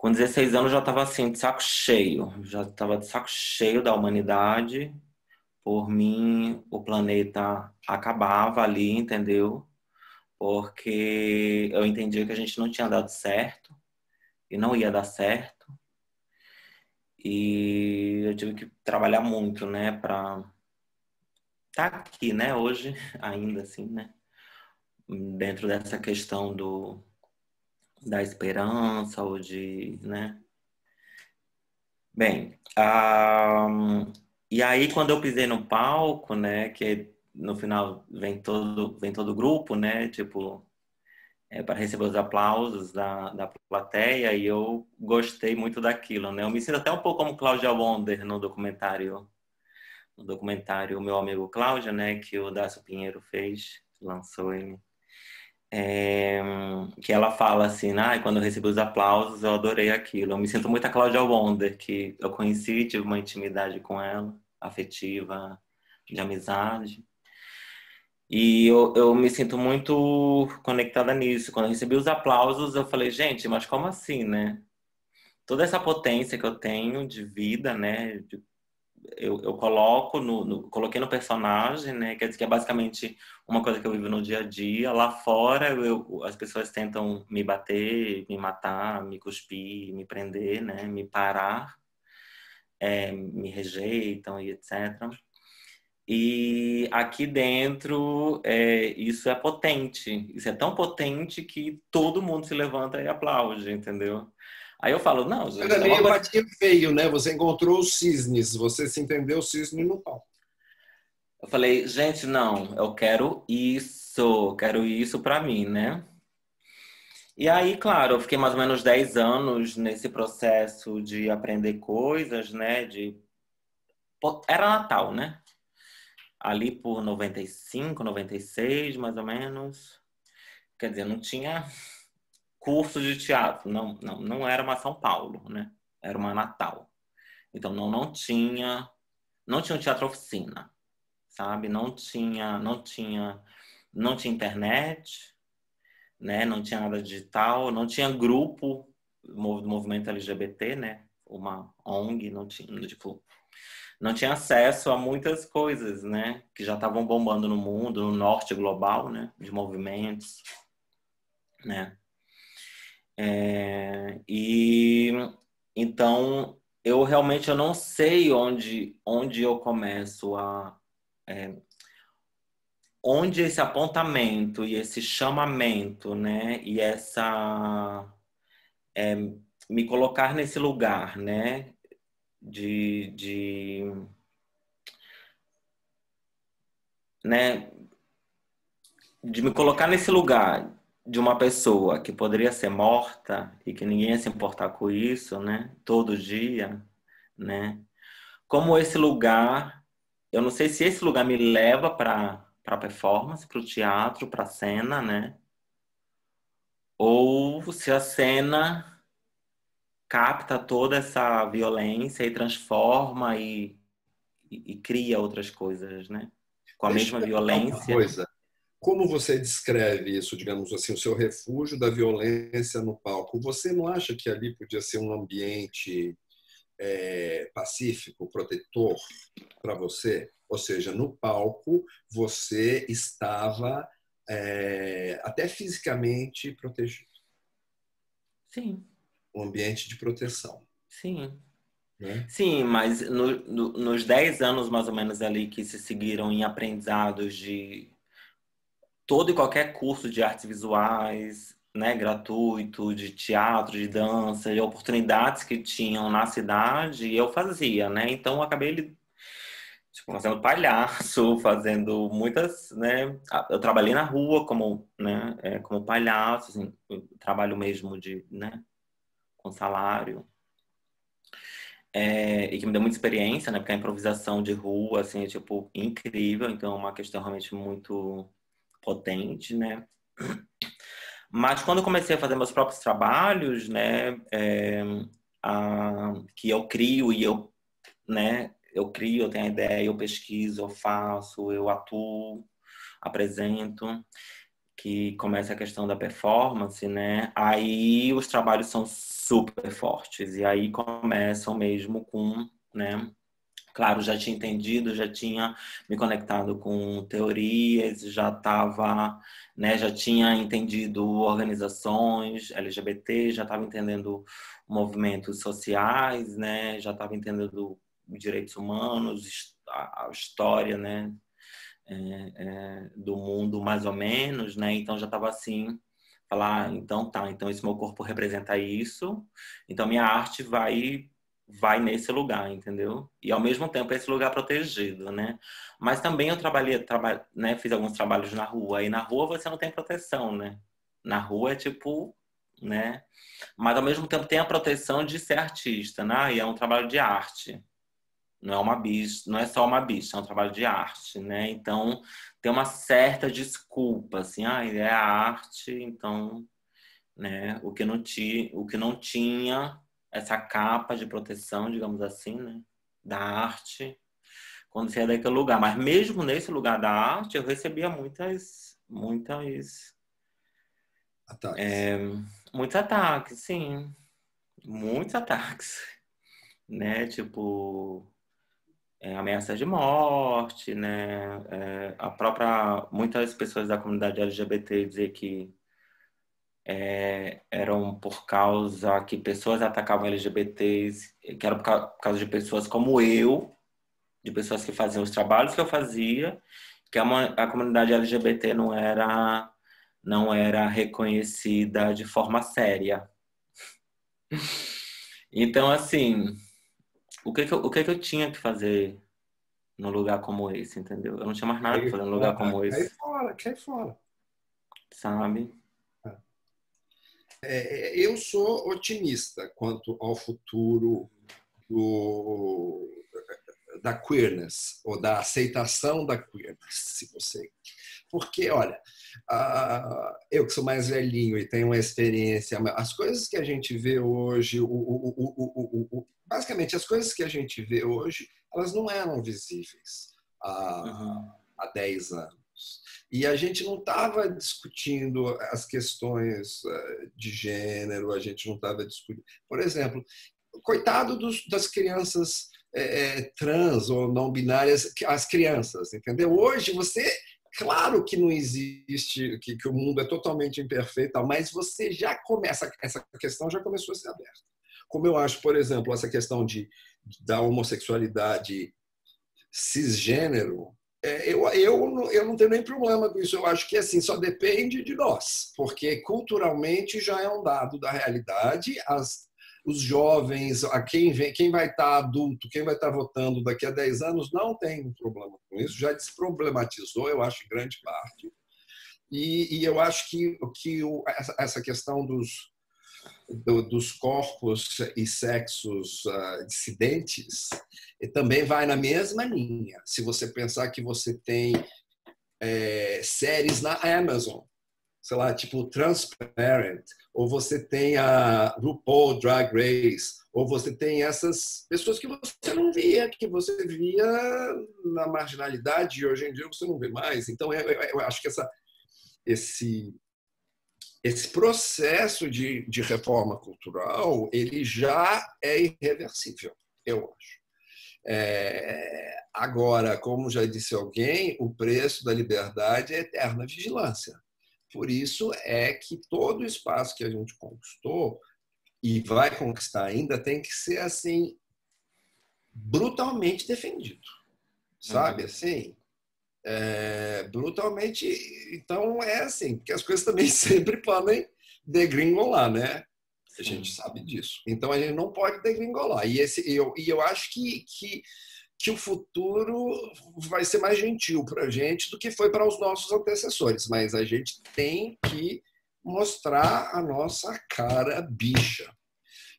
com 16 anos já estava assim, de saco cheio, já estava de saco cheio da humanidade. Por mim, o planeta acabava ali, entendeu? porque eu entendia que a gente não tinha dado certo e não ia dar certo. E eu tive que trabalhar muito, né, para estar tá aqui, né, hoje, ainda assim, né, dentro dessa questão do da esperança ou de, né. Bem, um, e aí quando eu pisei no palco, né, que no final vem todo vem todo o grupo, né? Tipo é, para receber os aplausos da, da plateia e eu gostei muito daquilo, né? Eu me sinto até um pouco como Cláudia Wonder no documentário no documentário Meu Amigo Cláudia, né? Que o Dácio Pinheiro fez, lançou ele. É, que ela fala assim, ah, quando eu recebi os aplausos, eu adorei aquilo. Eu me sinto muito a Cláudia Wonder, que eu conheci, tive uma intimidade com ela, afetiva, de amizade. E eu, eu me sinto muito conectada nisso. Quando eu recebi os aplausos, eu falei, gente, mas como assim, né? Toda essa potência que eu tenho de vida, né? De, eu, eu coloco no, no, coloquei no personagem, né? Quer dizer que é basicamente uma coisa que eu vivo no dia a dia. Lá fora, eu, as pessoas tentam me bater, me matar, me cuspir, me prender, né? Me parar, é, me rejeitam e etc. E aqui dentro, é, isso é potente. Isso é tão potente que todo mundo se levanta e aplaude, entendeu? Aí eu falo, não. Mas ali é coisa... feio, né? Você encontrou os cisnes, você se entendeu o cisne no pau. Eu falei, gente, não, eu quero isso, quero isso para mim, né? E aí, claro, eu fiquei mais ou menos 10 anos nesse processo de aprender coisas, né? De... Era Natal, né? ali por 95, 96, mais ou menos. Quer dizer, não tinha curso de teatro, não, não, não era uma São Paulo, né? Era uma Natal. Então não, não tinha, não tinha um teatro oficina, sabe? Não tinha, não tinha, não tinha internet, né? Não tinha nada digital, não tinha grupo do movimento LGBT, né? Uma ONG, não tinha, tipo, não tinha acesso a muitas coisas, né? Que já estavam bombando no mundo, no norte global, né? De movimentos, né? É, e, então, eu realmente eu não sei onde, onde eu começo a. É, onde esse apontamento e esse chamamento, né? E essa. É, me colocar nesse lugar, né? De. de né? De me colocar nesse lugar de uma pessoa que poderia ser morta e que ninguém ia se importar com isso, né? Todo dia, né? Como esse lugar, eu não sei se esse lugar me leva para para performance, para o teatro, para a cena, né? Ou se a cena capta toda essa violência e transforma e, e, e cria outras coisas, né? Com a Deixa mesma violência. Coisa como você descreve isso, digamos assim, o seu refúgio da violência no palco? Você não acha que ali podia ser um ambiente é, pacífico, protetor para você? Ou seja, no palco você estava é, até fisicamente protegido. Sim. Um ambiente de proteção. Sim. Né? Sim, mas no, no, nos 10 anos mais ou menos ali que se seguiram em aprendizados de todo e qualquer curso de artes visuais, né, gratuito, de teatro, de dança, de oportunidades que tinham na cidade, eu fazia, né? Então eu acabei tipo, fazendo palhaço, fazendo muitas, né? Eu trabalhei na rua como, né, é, como palhaço, assim, trabalho mesmo de, né, com salário. É, e que me deu muita experiência, né? Porque a improvisação de rua, assim, é, tipo, incrível. Então, é uma questão realmente muito potente, né? Mas quando eu comecei a fazer meus próprios trabalhos, né, é, a, que eu crio e eu, né, eu crio, eu tenho a ideia, eu pesquiso, eu faço, eu atuo, apresento, que começa a questão da performance, né? Aí os trabalhos são super fortes e aí começam mesmo com, né, claro, já tinha entendido, já tinha me conectado com teorias, já estava, né, já tinha entendido organizações LGBT, já estava entendendo movimentos sociais, né, já estava entendendo direitos humanos, a, história, né, é, é, do mundo mais ou menos, né, então já estava assim falar, ah, então tá, então esse meu corpo representa isso, então minha arte vai vai nesse lugar, entendeu? E ao mesmo tempo esse lugar protegido, né? Mas também eu trabalhei, traba, né, fiz alguns trabalhos na rua, e na rua você não tem proteção, né? Na rua é tipo, né? Mas ao mesmo tempo tem a proteção de ser artista, né? E é um trabalho de arte. Não é uma bicha, não é só uma bicha, é um trabalho de arte, né? Então tem uma certa desculpa, assim, ah, é a arte, então, né? O que não tinha, o que não tinha essa capa de proteção, digamos assim, né? da arte, quando você é daquele lugar. Mas mesmo nesse lugar da arte, eu recebia muitas, muitas... Ataques. É, muitos ataques, sim. Muitos ataques. Né? Tipo, é, ameaças de morte, né? É, a própria... Muitas pessoas da comunidade LGBT dizer que é, eram por causa que pessoas atacavam LGBTs, que era por causa de pessoas como eu, de pessoas que faziam os trabalhos que eu fazia, que a, a comunidade LGBT não era não era reconhecida de forma séria. Então, assim, o que que eu, o que que eu tinha que fazer num lugar como esse, entendeu? Eu não tinha mais nada para fazer num lugar como esse. Cai fora, cai fora. Sabe? É, eu sou otimista quanto ao futuro do, da queerness, ou da aceitação da queerness, se você. Porque, olha, eu que sou mais velhinho e tenho uma experiência, as coisas que a gente vê hoje, o, o, o, basicamente as coisas que a gente vê hoje, elas não eram visíveis há, uhum. há 10 anos. E a gente não estava discutindo as questões eh, de gênero, a gente não estava discutindo. Por exemplo, coitado dos, das crianças é, trans ou não binárias, as crianças, entendeu? Hoje você, claro que não existe, que, que o mundo é totalmente imperfeito, mas você já começa, essa questão já começou a ser aberta. Como eu acho, por exemplo, essa questão de, da homossexualidade cisgênero, é, eu, eu, eu não tenho nem problema com isso. Eu acho que assim só depende de nós, porque culturalmente já é um dado da realidade. As, os jovens, a quem, vem, quem vai estar adulto, quem vai estar votando daqui a 10 anos, não tem um problema com isso. Já desproblematizou, eu acho, grande parte. E, e eu acho que, que essa questão dos, do, dos corpos e sexos uh, dissidentes também vai na mesma linha. Se você pensar que você tem é, séries na Amazon, sei lá, tipo Transparent, ou você tem a RuPaul Drag Race, ou você tem essas pessoas que você não via, que você via na marginalidade e hoje em dia você não vê mais. Então, eu, eu acho que essa, esse esse processo de, de reforma cultural ele já é irreversível, eu acho. É, agora, como já disse alguém, o preço da liberdade é eterna vigilância. Por isso é que todo o espaço que a gente conquistou e vai conquistar ainda tem que ser assim brutalmente defendido, sabe? Uhum. Assim, é, brutalmente. Então é assim, porque as coisas também sempre podem degringolar, né? A gente sabe disso. Então a gente não pode degringolar. E, esse, eu, e eu acho que, que, que o futuro vai ser mais gentil para a gente do que foi para os nossos antecessores. Mas a gente tem que mostrar a nossa cara bicha.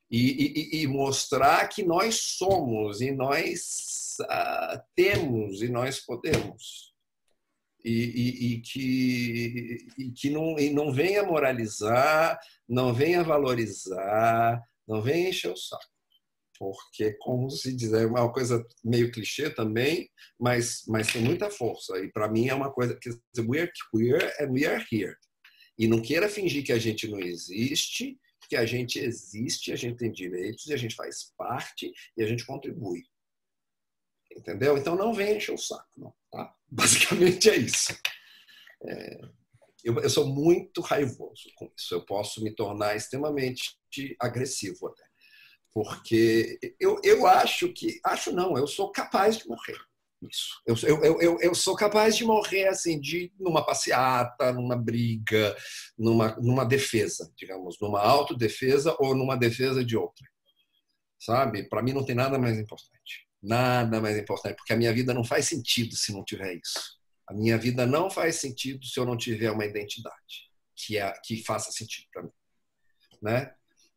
E, e, e mostrar que nós somos e nós uh, temos e nós podemos e, e, e, que, e que não, e não venha moralizar, não venha valorizar, não venha encher o saco. Porque, como se diz, é uma coisa meio clichê também, mas, mas tem muita força. E para mim é uma coisa que we are queer and we are here. E não queira fingir que a gente não existe, que a gente existe, a gente tem direitos e a gente faz parte e a gente contribui. Entendeu? Então não venha encher o saco, não. Tá? Basicamente é isso. É, eu, eu, sou muito raivoso com isso. Eu posso me tornar extremamente agressivo até. Porque eu, eu acho que. Acho não, eu sou capaz de morrer. Isso. Eu, eu, eu, eu sou capaz de morrer assim, de numa passeata, numa briga, numa, numa defesa, digamos, numa autodefesa ou numa defesa de outra. Sabe? Para mim não tem nada mais importante. Nada mais importante, porque a minha vida não faz sentido se não tiver isso. A minha vida não faz sentido se eu não tiver uma identidade que é que faça sentido para mim, né?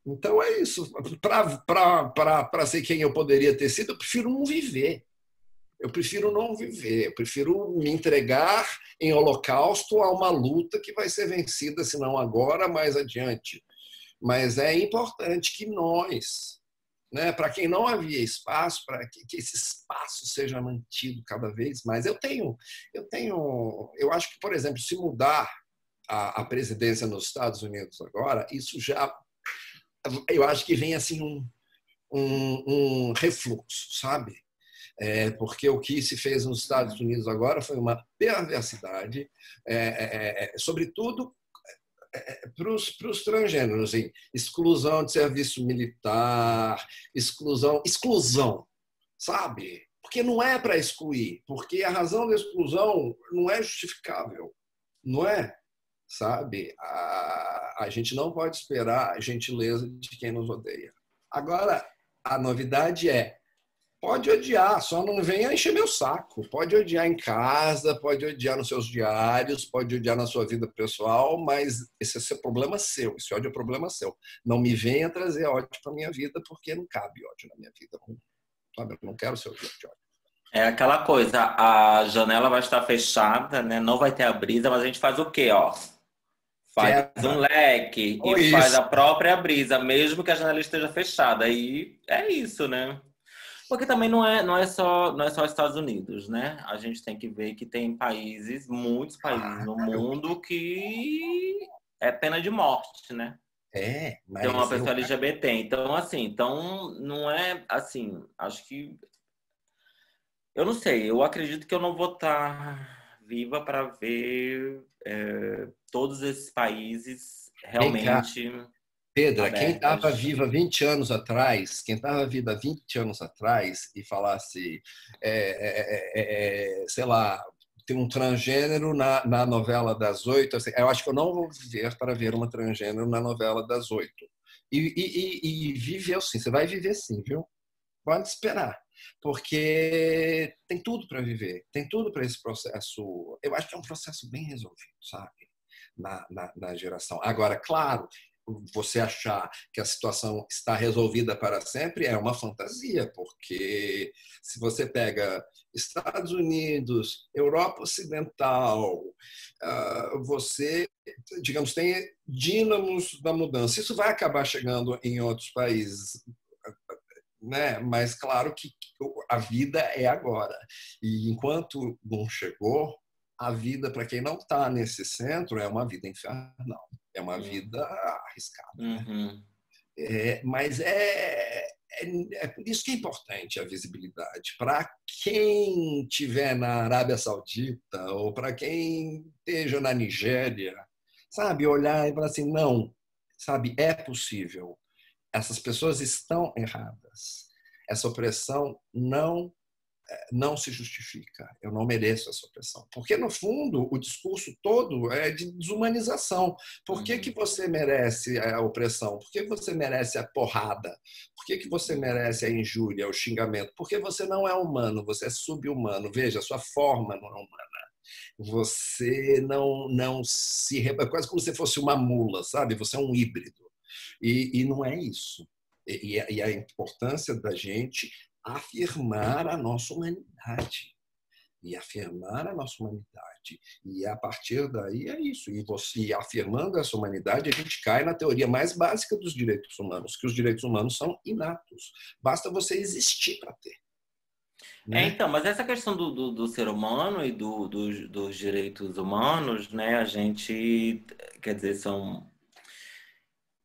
Então é isso. Para ser quem eu poderia ter sido, eu prefiro não viver. Eu prefiro não viver. Eu prefiro me entregar em holocausto a uma luta que vai ser vencida, se não agora, mais adiante. Mas é importante que nós né, para quem não havia espaço, para que, que, esse espaço seja mantido cada vez mais. Eu tenho, eu tenho, eu acho que, por exemplo, se mudar a, a presidência nos Estados Unidos agora, isso já, eu acho que vem assim um, um, um refluxo, sabe? É, porque o que se fez nos Estados Unidos agora foi uma perversidade, é, é, é sobretudo para os transgêneros, assim, exclusão de serviço militar, exclusão, exclusão, sabe? Porque não é para excluir, porque a razão da exclusão não é justificável, não é, sabe? A, a gente não pode esperar a gentileza de quem nos odeia. Agora, a novidade é Pode odiar, só não venha encher meu saco. Pode odiar em casa, pode odiar nos seus diários, pode odiar na sua vida pessoal, mas esse é seu problema seu. Esse ódio é problema seu. Não me venha trazer ódio para minha vida, porque não cabe ódio na minha vida. Sabe? Eu não quero seu ódio. É aquela coisa, a janela vai estar fechada, né? Não vai ter a brisa, mas a gente faz o quê, ó? Faz um leque e isso. faz a própria brisa, mesmo que a janela esteja fechada. E é isso, né? Porque também não é, não é só não é só Estados Unidos, né? A gente tem que ver que tem países, muitos países no mundo que é pena de morte, né? É, mas tem uma pessoa LGBT. Então, assim, então não é assim, acho que eu não sei, eu acredito que eu não vou estar viva para ver é, todos esses países realmente Pedra, quem estava viva 20 anos atrás, quem estava viva 20 anos atrás e falasse, é, é, é, é, sei lá, tem um transgênero na, na novela das oito, assim, eu acho que eu não vou viver para ver uma transgênero na novela das oito. E, e, e, viver sim, você vai viver sim, viu? Pode esperar, porque tem tudo para viver, tem tudo para esse processo. Eu acho que é um processo bem resolvido, sabe? Na, na, na geração. Agora, claro, você achar que a situação está resolvida para sempre é uma fantasia, porque se você pega Estados Unidos, Europa Ocidental, ah, você, digamos, tem dínamos da mudança. Isso vai acabar chegando em outros países, né? Mas claro que a vida é agora. E enquanto não chegou, a vida para quem não está nesse centro é uma vida infernal, é uma vida arriscada. Né? Uhum. É, mas é, é, é, por isso que é importante a visibilidade. Para quem estiver na Arábia Saudita ou para quem esteja na Nigéria, sabe, olhar e falar assim, não, sabe, é possível. Essas pessoas estão erradas. Essa opressão não não se justifica. Eu não mereço essa opressão. Porque, no fundo, o discurso todo é de desumanização. Por que, que uhum. você merece a opressão? Por que você merece a porrada? Por que, que você merece a injúria, o xingamento? Porque você não é humano, você é subhumano. Veja, a sua forma não é humana. Você não, não se. É quase como se fosse uma mula, sabe? Você é um híbrido. E, e não é isso. E, e a importância da gente afirmar a nossa humanidade. E afirmar a nossa humanidade. E a partir daí é isso. E você afirmando essa humanidade, a gente cai na teoria mais básica dos direitos humanos, que os direitos humanos são inatos. Basta você existir para ter. Né? É, então, mas essa questão do, do, do ser humano e do, do, dos direitos humanos, né, a gente, quer dizer, são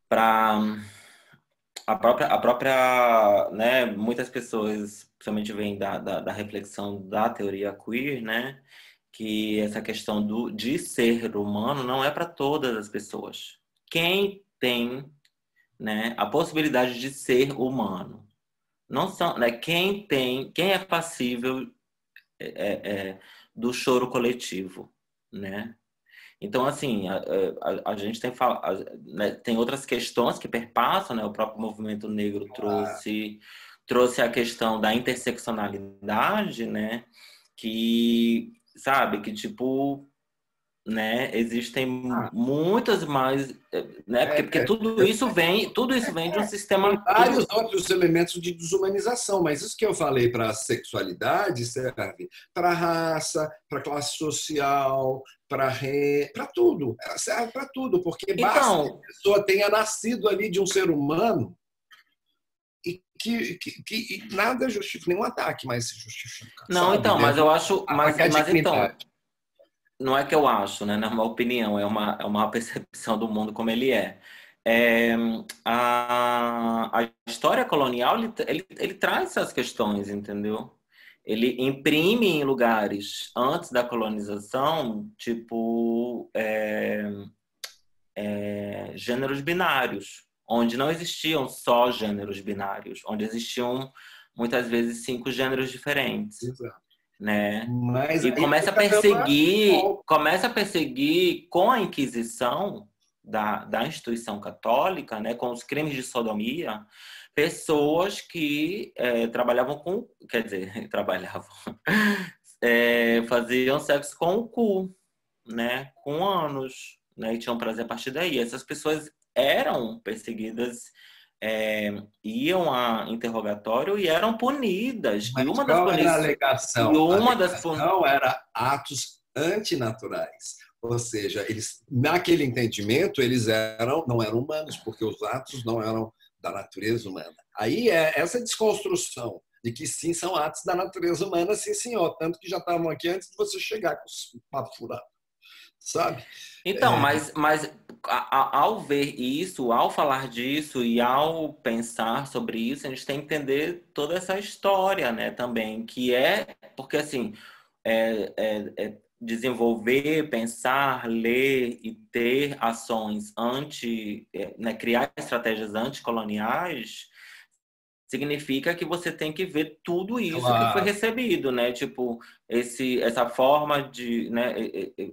para a própria, a própria né, muitas pessoas, principalmente vêm da, da, da, reflexão da teoria queer, né, que essa questão do, de ser humano não é para todas as pessoas. Quem tem né, a possibilidade de ser humano, não são, né, quem tem, quem é passível é, é, é do choro coletivo, né? Então, assim, a, a, a gente tem, a, né, tem outras questões que perpassam, né? O próprio movimento negro trouxe, trouxe a questão da interseccionalidade, né? Que, sabe, que tipo, né? Existem ah. muitas mais, né? Porque, porque, é, tudo é, isso vem, tudo isso vem de um sistema. Tem vários outros elementos de desumanização, mas isso que eu falei para a sexualidade serve para raça, para classe social, para re... para tudo, serve para tudo, porque então, basta que a pessoa tenha nascido ali de um ser humano e que, que, que nada justifica, nenhum ataque mais se justifica. Não, sabe? então, mas eu acho, mas, mas então, não é que eu acho, né? Não é uma opinião, é uma, é uma percepção do mundo como ele é. é a, a história colonial, ele, ele, ele traz essas questões, entendeu? Ele imprime em lugares antes da colonização, tipo, é, é, gêneros binários, onde não existiam só gêneros binários, onde existiam muitas vezes cinco gêneros diferentes. Exato né? Mas e começa a perseguir, começa a perseguir com a Inquisição da, da instituição católica, né, com os crimes de sodomia, pessoas que é, trabalhavam com, quer dizer, trabalhavam, é, faziam sexo com o cu, né, com anos, né, e tinham prazer a partir daí. Essas pessoas eram perseguidas é, iam a interrogatório e eram punidas. Mas e uma das punições, alegação? E uma a das era atos antinaturais. Ou seja, eles naquele entendimento eles eram não eram humanos porque os atos não eram da natureza humana. Aí é essa desconstrução de que sim são atos da natureza humana, sim senhor, tanto que já estavam aqui antes de você chegar com o papo furado, sabe? Então, é... mas, mas ao ver isso, ao falar disso e ao pensar sobre isso, a gente tem que entender toda essa história, né, também, que é porque assim, é, é, é desenvolver, pensar, ler e ter ações anti, é, né, criar estratégias anticoloniais, significa que você tem que ver tudo isso claro. que foi recebido, né? Tipo, esse, essa forma de, né,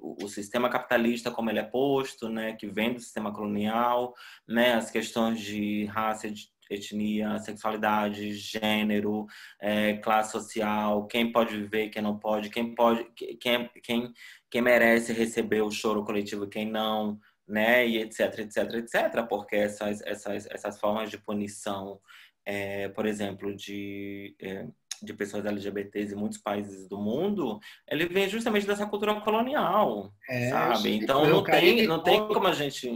o sistema capitalista como ele é posto, né, que vem do sistema colonial, né, as questões de raça, de etnia, sexualidade, gênero, é, classe social, quem pode viver, quem não pode, quem pode, quem, quem, quem merece receber o choro coletivo, quem não, né, e etc, etc, etc, porque essas, essas, essas formas de punição é, por exemplo, de, é, de pessoas LGBTs em muitos países do mundo, ele vem justamente dessa cultura colonial, é, sabe? Então não tem, não tem como a gente...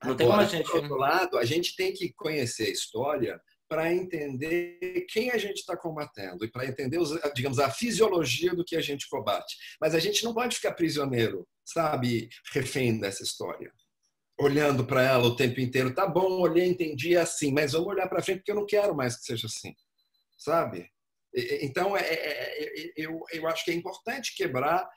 Não Agora, tem como a gente... Por outro lado, a gente tem que conhecer a história para entender quem a gente está combatendo e para entender, os, digamos, a fisiologia do que a gente combate. Mas a gente não pode ficar prisioneiro, sabe, refém dessa história olhando para ela o tempo inteiro. Tá bom, olhei, entendi, é assim, mas vamos olhar para frente porque eu não quero mais que seja assim, sabe? Então, é, é, é, eu, eu acho que é importante quebrar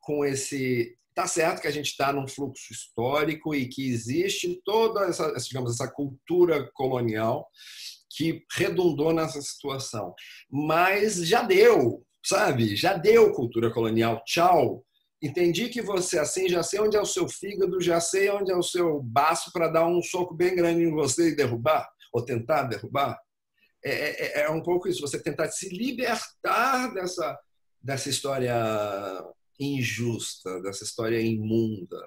com esse. Tá certo que a gente está num fluxo histórico e que existe toda essa, digamos, essa cultura colonial que redundou nessa situação. Mas já deu, sabe? Já deu cultura colonial. Tchau. Entendi que você assim, já sei onde é o seu fígado, já sei onde é o seu baço para dar um soco bem grande em você e derrubar, ou tentar derrubar. É, é, é, um pouco isso, você tentar se libertar dessa, dessa história injusta, dessa história imunda,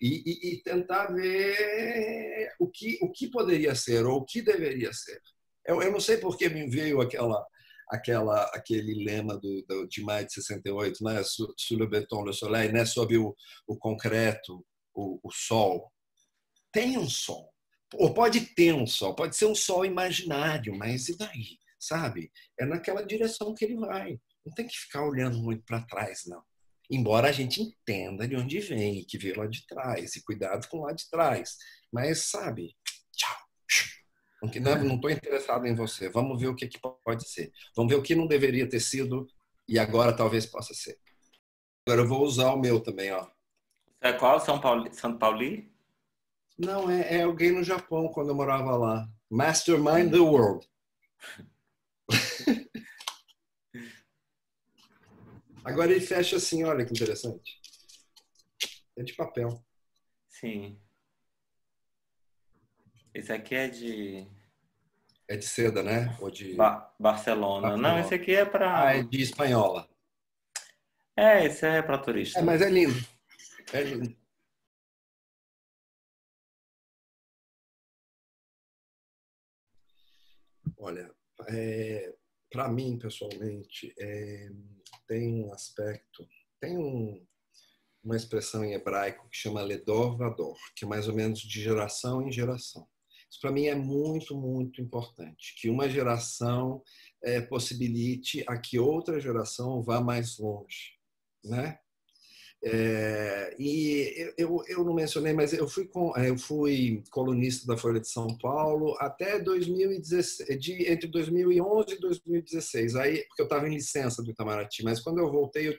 e, e, e, tentar ver o que, o que poderia ser ou o que deveria ser. Eu, eu não sei por que me veio aquela aquela, aquele lema do, do, de maio de 68, né? Sur, le béton, le soleil, né? Sobre o, o concreto, o, o sol. Tem um sol. Ou pode ter um sol, pode ser um sol imaginário, mas e daí? Sabe? É naquela direção que ele vai. Não tem que ficar olhando muito para trás, não. Embora a gente entenda de onde vem, que veio lá de trás, e cuidado com lá de trás. Mas, sabe, não estou interessado em você. Vamos ver o que, que pode ser. Vamos ver o que não deveria ter sido e agora talvez possa ser. Agora eu vou usar o meu também, ó. É qual? São Paulo? São Paulo? Não, é, é alguém no Japão quando eu morava lá. Mastermind the World. Agora ele fecha assim, olha que interessante. É de papel. Sim. Esse aqui é de. É de seda, né? Ou de. Ba Barcelona. Barcelona. Não, esse aqui é para. Ah, é de espanhola. É, esse é para turista. É, mas é lindo. É lindo. Olha, é, para mim, pessoalmente, é, tem um aspecto, tem um, uma expressão em hebraico que chama ledor vador, que é mais ou menos de geração em geração. Isso para mim é muito, muito importante, que uma geração é, possibilite a que outra geração vá mais longe, né? É, e eu, eu não mencionei, mas eu fui, com, eu fui colunista da Folha de São Paulo até 2016, de, entre 2011 e 2016, aí, porque eu estava em licença do Itamaraty, mas quando eu voltei eu,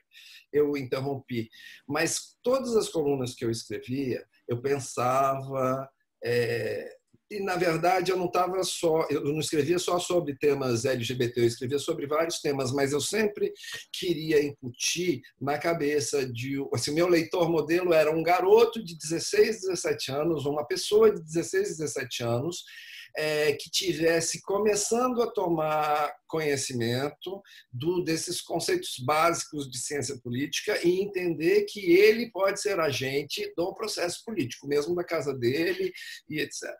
eu interrompi. Mas todas as colunas que eu escrevia, eu pensava é, e na verdade eu não estava só, eu não escrevia só sobre temas LGBT, eu escrevia sobre vários temas, mas eu sempre queria incutir na cabeça de, assim, meu leitor modelo era um garoto de 16, 17 anos, uma pessoa de 16, 17 anos, é, que tivesse começando a tomar conhecimento do, desses conceitos básicos de ciência política e entender que ele pode ser agente do processo político, mesmo da casa dele e etc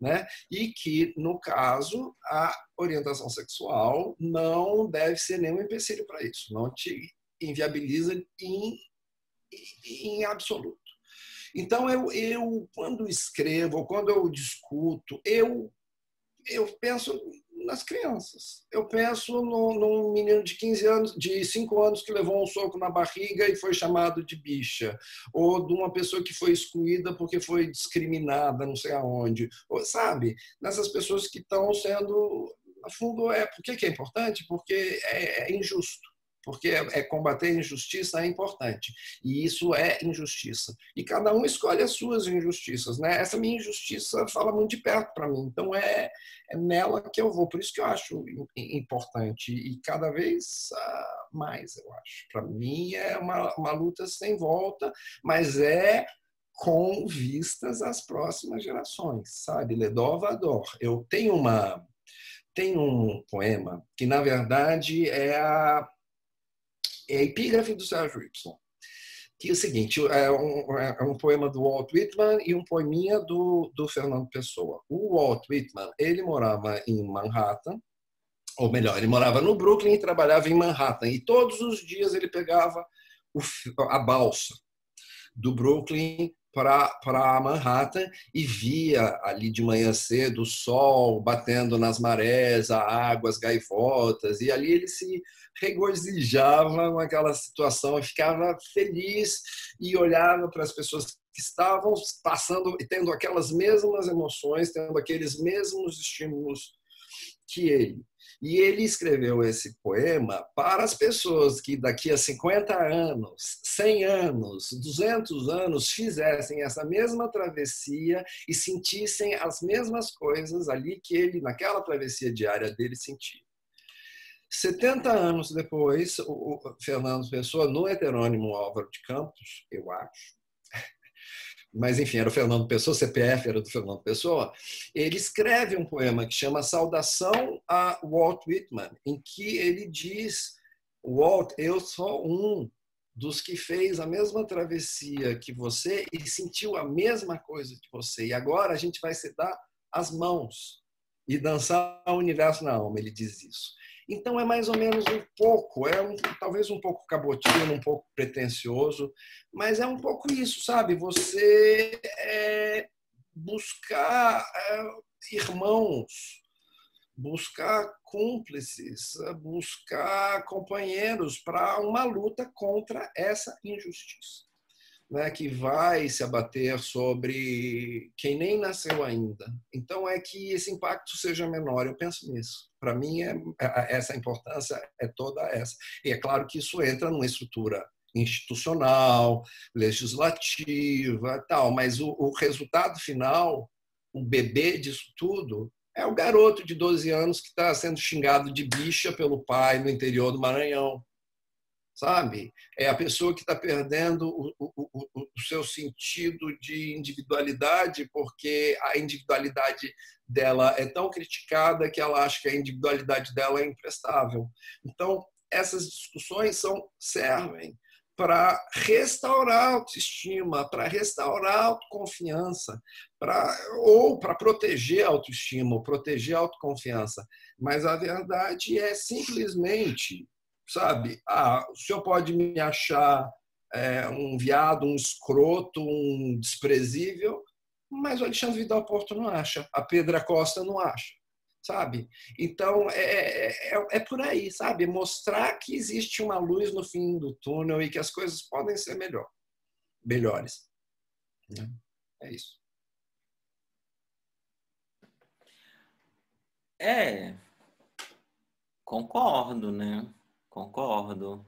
né? E que, no caso, a orientação sexual não deve ser nenhum empecilho para isso, não te inviabiliza em, em absoluto. Então, eu, eu, quando escrevo, quando eu discuto, eu, eu penso nas crianças. Eu penso no, num menino de 15 anos, de 5 anos que levou um soco na barriga e foi chamado de bicha, ou de uma pessoa que foi excluída porque foi discriminada, não sei aonde, ou, sabe? Nessas pessoas que estão sendo, no fundo, é por que é importante? Porque é, é injusto. Porque é, é combater a injustiça é importante. E isso é injustiça. E cada um escolhe as suas injustiças. Né? Essa minha injustiça fala muito de perto para mim. Então é, é nela que eu vou. Por isso que eu acho importante. E cada vez ah, mais, eu acho. Para mim é uma, uma luta sem volta, mas é com vistas às próximas gerações, sabe? Ledovador. Eu tenho uma tem um poema que na verdade é a é a epígrafe do Sérgio Y, que é o seguinte, é um, é um, poema do Walt Whitman e um poeminha do, do Fernando Pessoa. O Walt Whitman, ele morava em Manhattan, ou melhor, ele morava no Brooklyn e trabalhava em Manhattan, e todos os dias ele pegava o, a balsa do Brooklyn para Manhattan e via ali de manhã cedo o sol batendo nas marés, a água, as gaivotas, e ali ele se regozijava com aquela situação, ficava feliz e olhava para as pessoas que estavam passando e tendo aquelas mesmas emoções, tendo aqueles mesmos estímulos que ele. E ele escreveu esse poema para as pessoas que daqui a 50 anos, 100 anos, 200 anos fizessem essa mesma travessia e sentissem as mesmas coisas ali que ele, naquela travessia diária dele, sentia. 70 anos depois, o Fernando Pessoa, no heterônimo Álvaro de Campos, eu acho, mas enfim, era o Fernando Pessoa, CPF era do Fernando Pessoa, ele escreve um poema que chama Saudação a Walt Whitman, em que ele diz: Walt, eu sou um dos que fez a mesma travessia que você e sentiu a mesma coisa que você, e agora a gente vai se dar as mãos e dançar o universo na alma, ele diz isso. Então é mais ou menos um pouco, é um, talvez um pouco cabotino, um pouco pretencioso, mas é um pouco isso, sabe? Você é, buscar é, irmãos, buscar cúmplices, buscar companheiros para uma luta contra essa injustiça né, que vai se abater sobre quem nem nasceu ainda. Então, é que esse impacto seja menor. Eu penso nisso. Para mim, é, é, essa importância é toda essa. E é claro que isso entra numa estrutura institucional, legislativa, tal. Mas o, o resultado final, o bebê disso tudo, é o garoto de 12 anos que está sendo xingado de bicha pelo pai no interior do Maranhão sabe? É a pessoa que está perdendo o, o, o, o, seu sentido de individualidade, porque a individualidade dela é tão criticada que ela acha que a individualidade dela é imprestável. Então, essas discussões são, servem para restaurar a autoestima, para restaurar a autoconfiança, para, ou para proteger a autoestima, ou proteger a autoconfiança. Mas a verdade é simplesmente sabe? Ah, o senhor pode me achar é, um viado, um escroto, um desprezível, mas o Alexandre Vidal Porto não acha, a Pedra Costa não acha, sabe? Então, é, é, é, por aí, sabe? Mostrar que existe uma luz no fim do túnel e que as coisas podem ser melhor, melhores. Né? É isso. É, concordo, né? Concordo.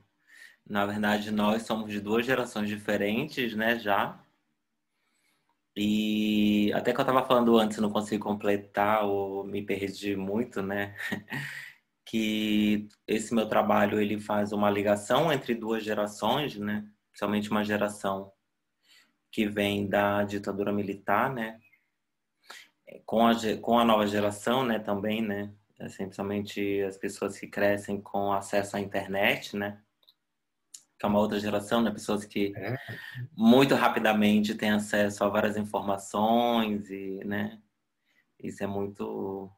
Na verdade, nós somos de duas gerações diferentes, né, já. E até que eu estava falando antes, não consegui completar ou me perdi muito, né? que esse meu trabalho ele faz uma ligação entre duas gerações, né? Principalmente uma geração que vem da ditadura militar, né? Com a, com a nova geração, né, também, né? Assim, principalmente as pessoas que crescem com acesso à internet, né? Que é uma outra geração, né? Pessoas que é. muito rapidamente têm acesso a várias informações e, né? Isso é muito,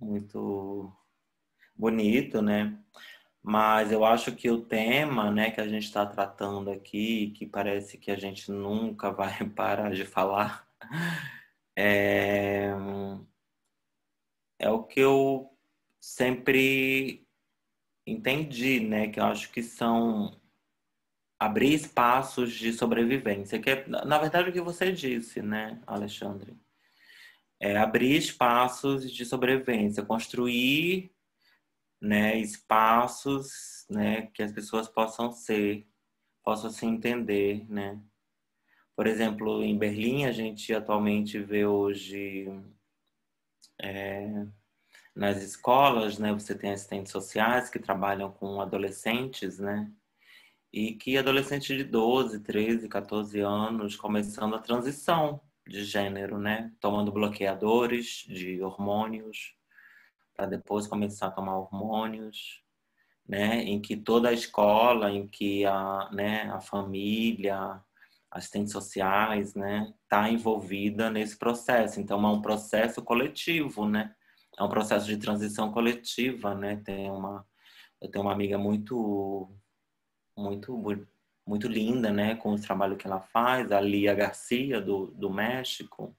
muito bonito, né? Mas eu acho que o tema, né, que a gente está tratando aqui, que parece que a gente nunca vai parar de falar, é, é o que eu sempre entendi, né, que eu acho que são abrir espaços de sobrevivência, que é, na verdade, o que você disse, né, Alexandre? É abrir espaços de sobrevivência, construir né, espaços, né, que as pessoas possam ser, possam se entender, né. Por exemplo, em Berlim a gente atualmente vê hoje é, nas escolas, né, você tem assistentes sociais que trabalham com adolescentes, né, e que adolescentes de 12, 13, 14 anos começando a transição de gênero, né, tomando bloqueadores de hormônios para depois começar a tomar hormônios, né, em que toda a escola, em que a, né, a família, assistentes sociais, né, está envolvida nesse processo. Então é um processo coletivo, né? É um processo de transição coletiva, né? Tem uma eu tenho uma amiga muito muito muito linda, né, com o trabalho que ela faz, a Lia Garcia do, do México.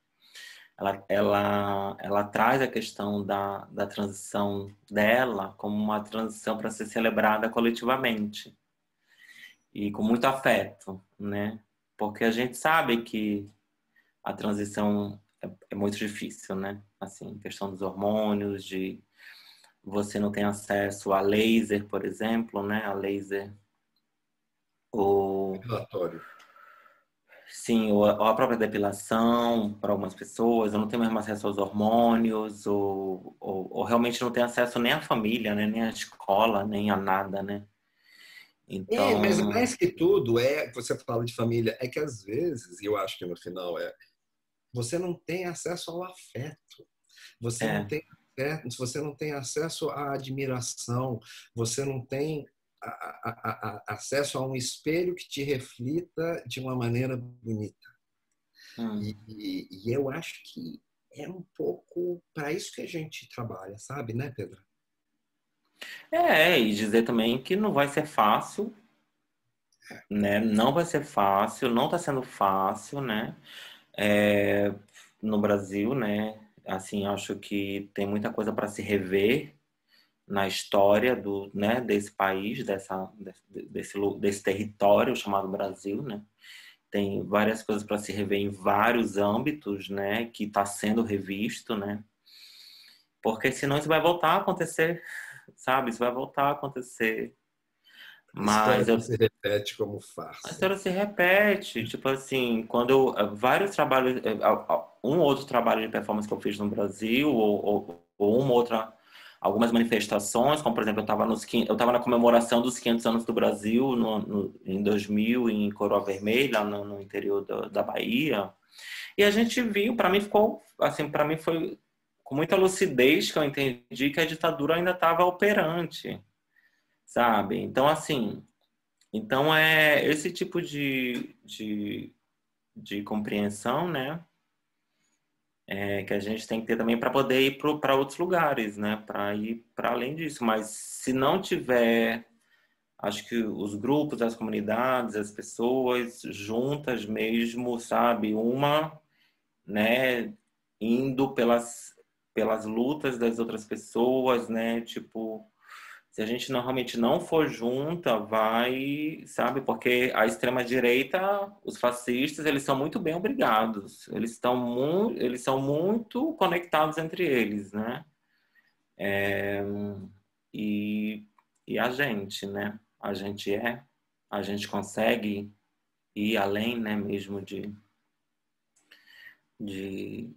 Ela, ela, ela traz a questão da, da transição dela como uma transição para ser celebrada coletivamente e com muito afeto, né? porque a gente sabe que a transição é, é muito difícil, né? Assim, questão dos hormônios, de você não tem acesso a laser, por exemplo, né? A laser o Relatório. Sim, ou a própria depilação para algumas pessoas, eu não tenho mesmo acesso aos hormônios, ou, ou, ou realmente não tenho acesso nem à família, né? nem à escola, nem a nada, né? Então... É, mas mais que tudo, é você fala de família, é que às vezes, e eu acho que no final é, você não tem acesso ao afeto. Você é. não tem você não tem acesso à admiração, você não tem a, a, a, acesso a um espelho que te reflita de uma maneira bonita. Hum. E, e, e eu acho que é um pouco para isso que a gente trabalha, sabe, né, Pedro? É, e dizer também que não vai ser fácil, né? Não vai ser fácil, não está sendo fácil, né? É, no Brasil, né? Assim, acho que tem muita coisa para se rever na história do, né, desse país, dessa, desse, desse território chamado Brasil, né? Tem várias coisas para se rever em vários âmbitos, né? Que está sendo revisto, né? Porque senão isso vai voltar a acontecer sabe? Isso vai voltar a acontecer. Mas a história eu... se repete como farsa. A história se repete. Tipo assim, quando eu, vários trabalhos, eh, um outro trabalho de performance que eu fiz no Brasil, ou, ou, ou uma outra, algumas manifestações, como por exemplo, eu estava nos eu estava na comemoração dos 500 anos do Brasil no, no em 2000 em Coroa Vermelha, no, no interior da, da Bahia. E a gente viu, para mim ficou, assim, para mim foi com muita lucidez que eu entendi que a ditadura ainda estava operante, sabe? Então, assim, então é esse tipo de, de, de compreensão, né? É, que a gente tem que ter também para poder ir para outros lugares, né? Para ir para além disso. Mas se não tiver, acho que os grupos, as comunidades, as pessoas juntas mesmo, sabe? Uma, né? Indo pelas pelas lutas das outras pessoas, né? Tipo, se a gente normalmente não for junta, vai, sabe? Porque a extrema direita, os fascistas, eles são muito bem obrigados. Eles estão muito, eles são muito conectados entre eles, né? É, e, e a gente, né? A gente é, a gente consegue ir além, né? Mesmo de de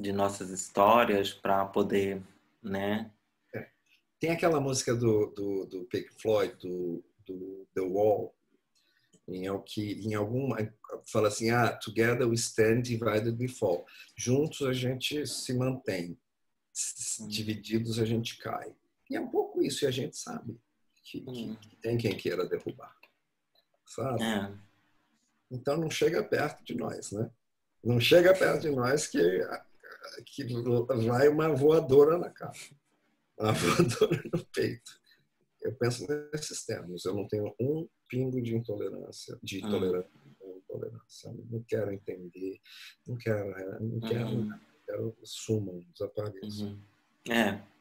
de nossas histórias para poder, né? Tem aquela música do, do, do Pink Floyd, do, do The Wall, em, que, em alguma fala assim, ah, together we stand, divided we fall. Juntos a gente se mantém, hum. divididos a gente cai. E é um pouco isso, e a gente sabe que, que, hum. que tem quem queira derrubar, sabe? É. Então não chega perto de nós, né? Não chega perto de nós que que vai uma voadora na cara, uma voadora no peito. Eu penso nesses termos. Eu não tenho um pingo de intolerância, de ah. intolerância, intolerância. Não quero entender, não quero, não quero, uhum. não quero sumam, desapareçam. Uhum. É.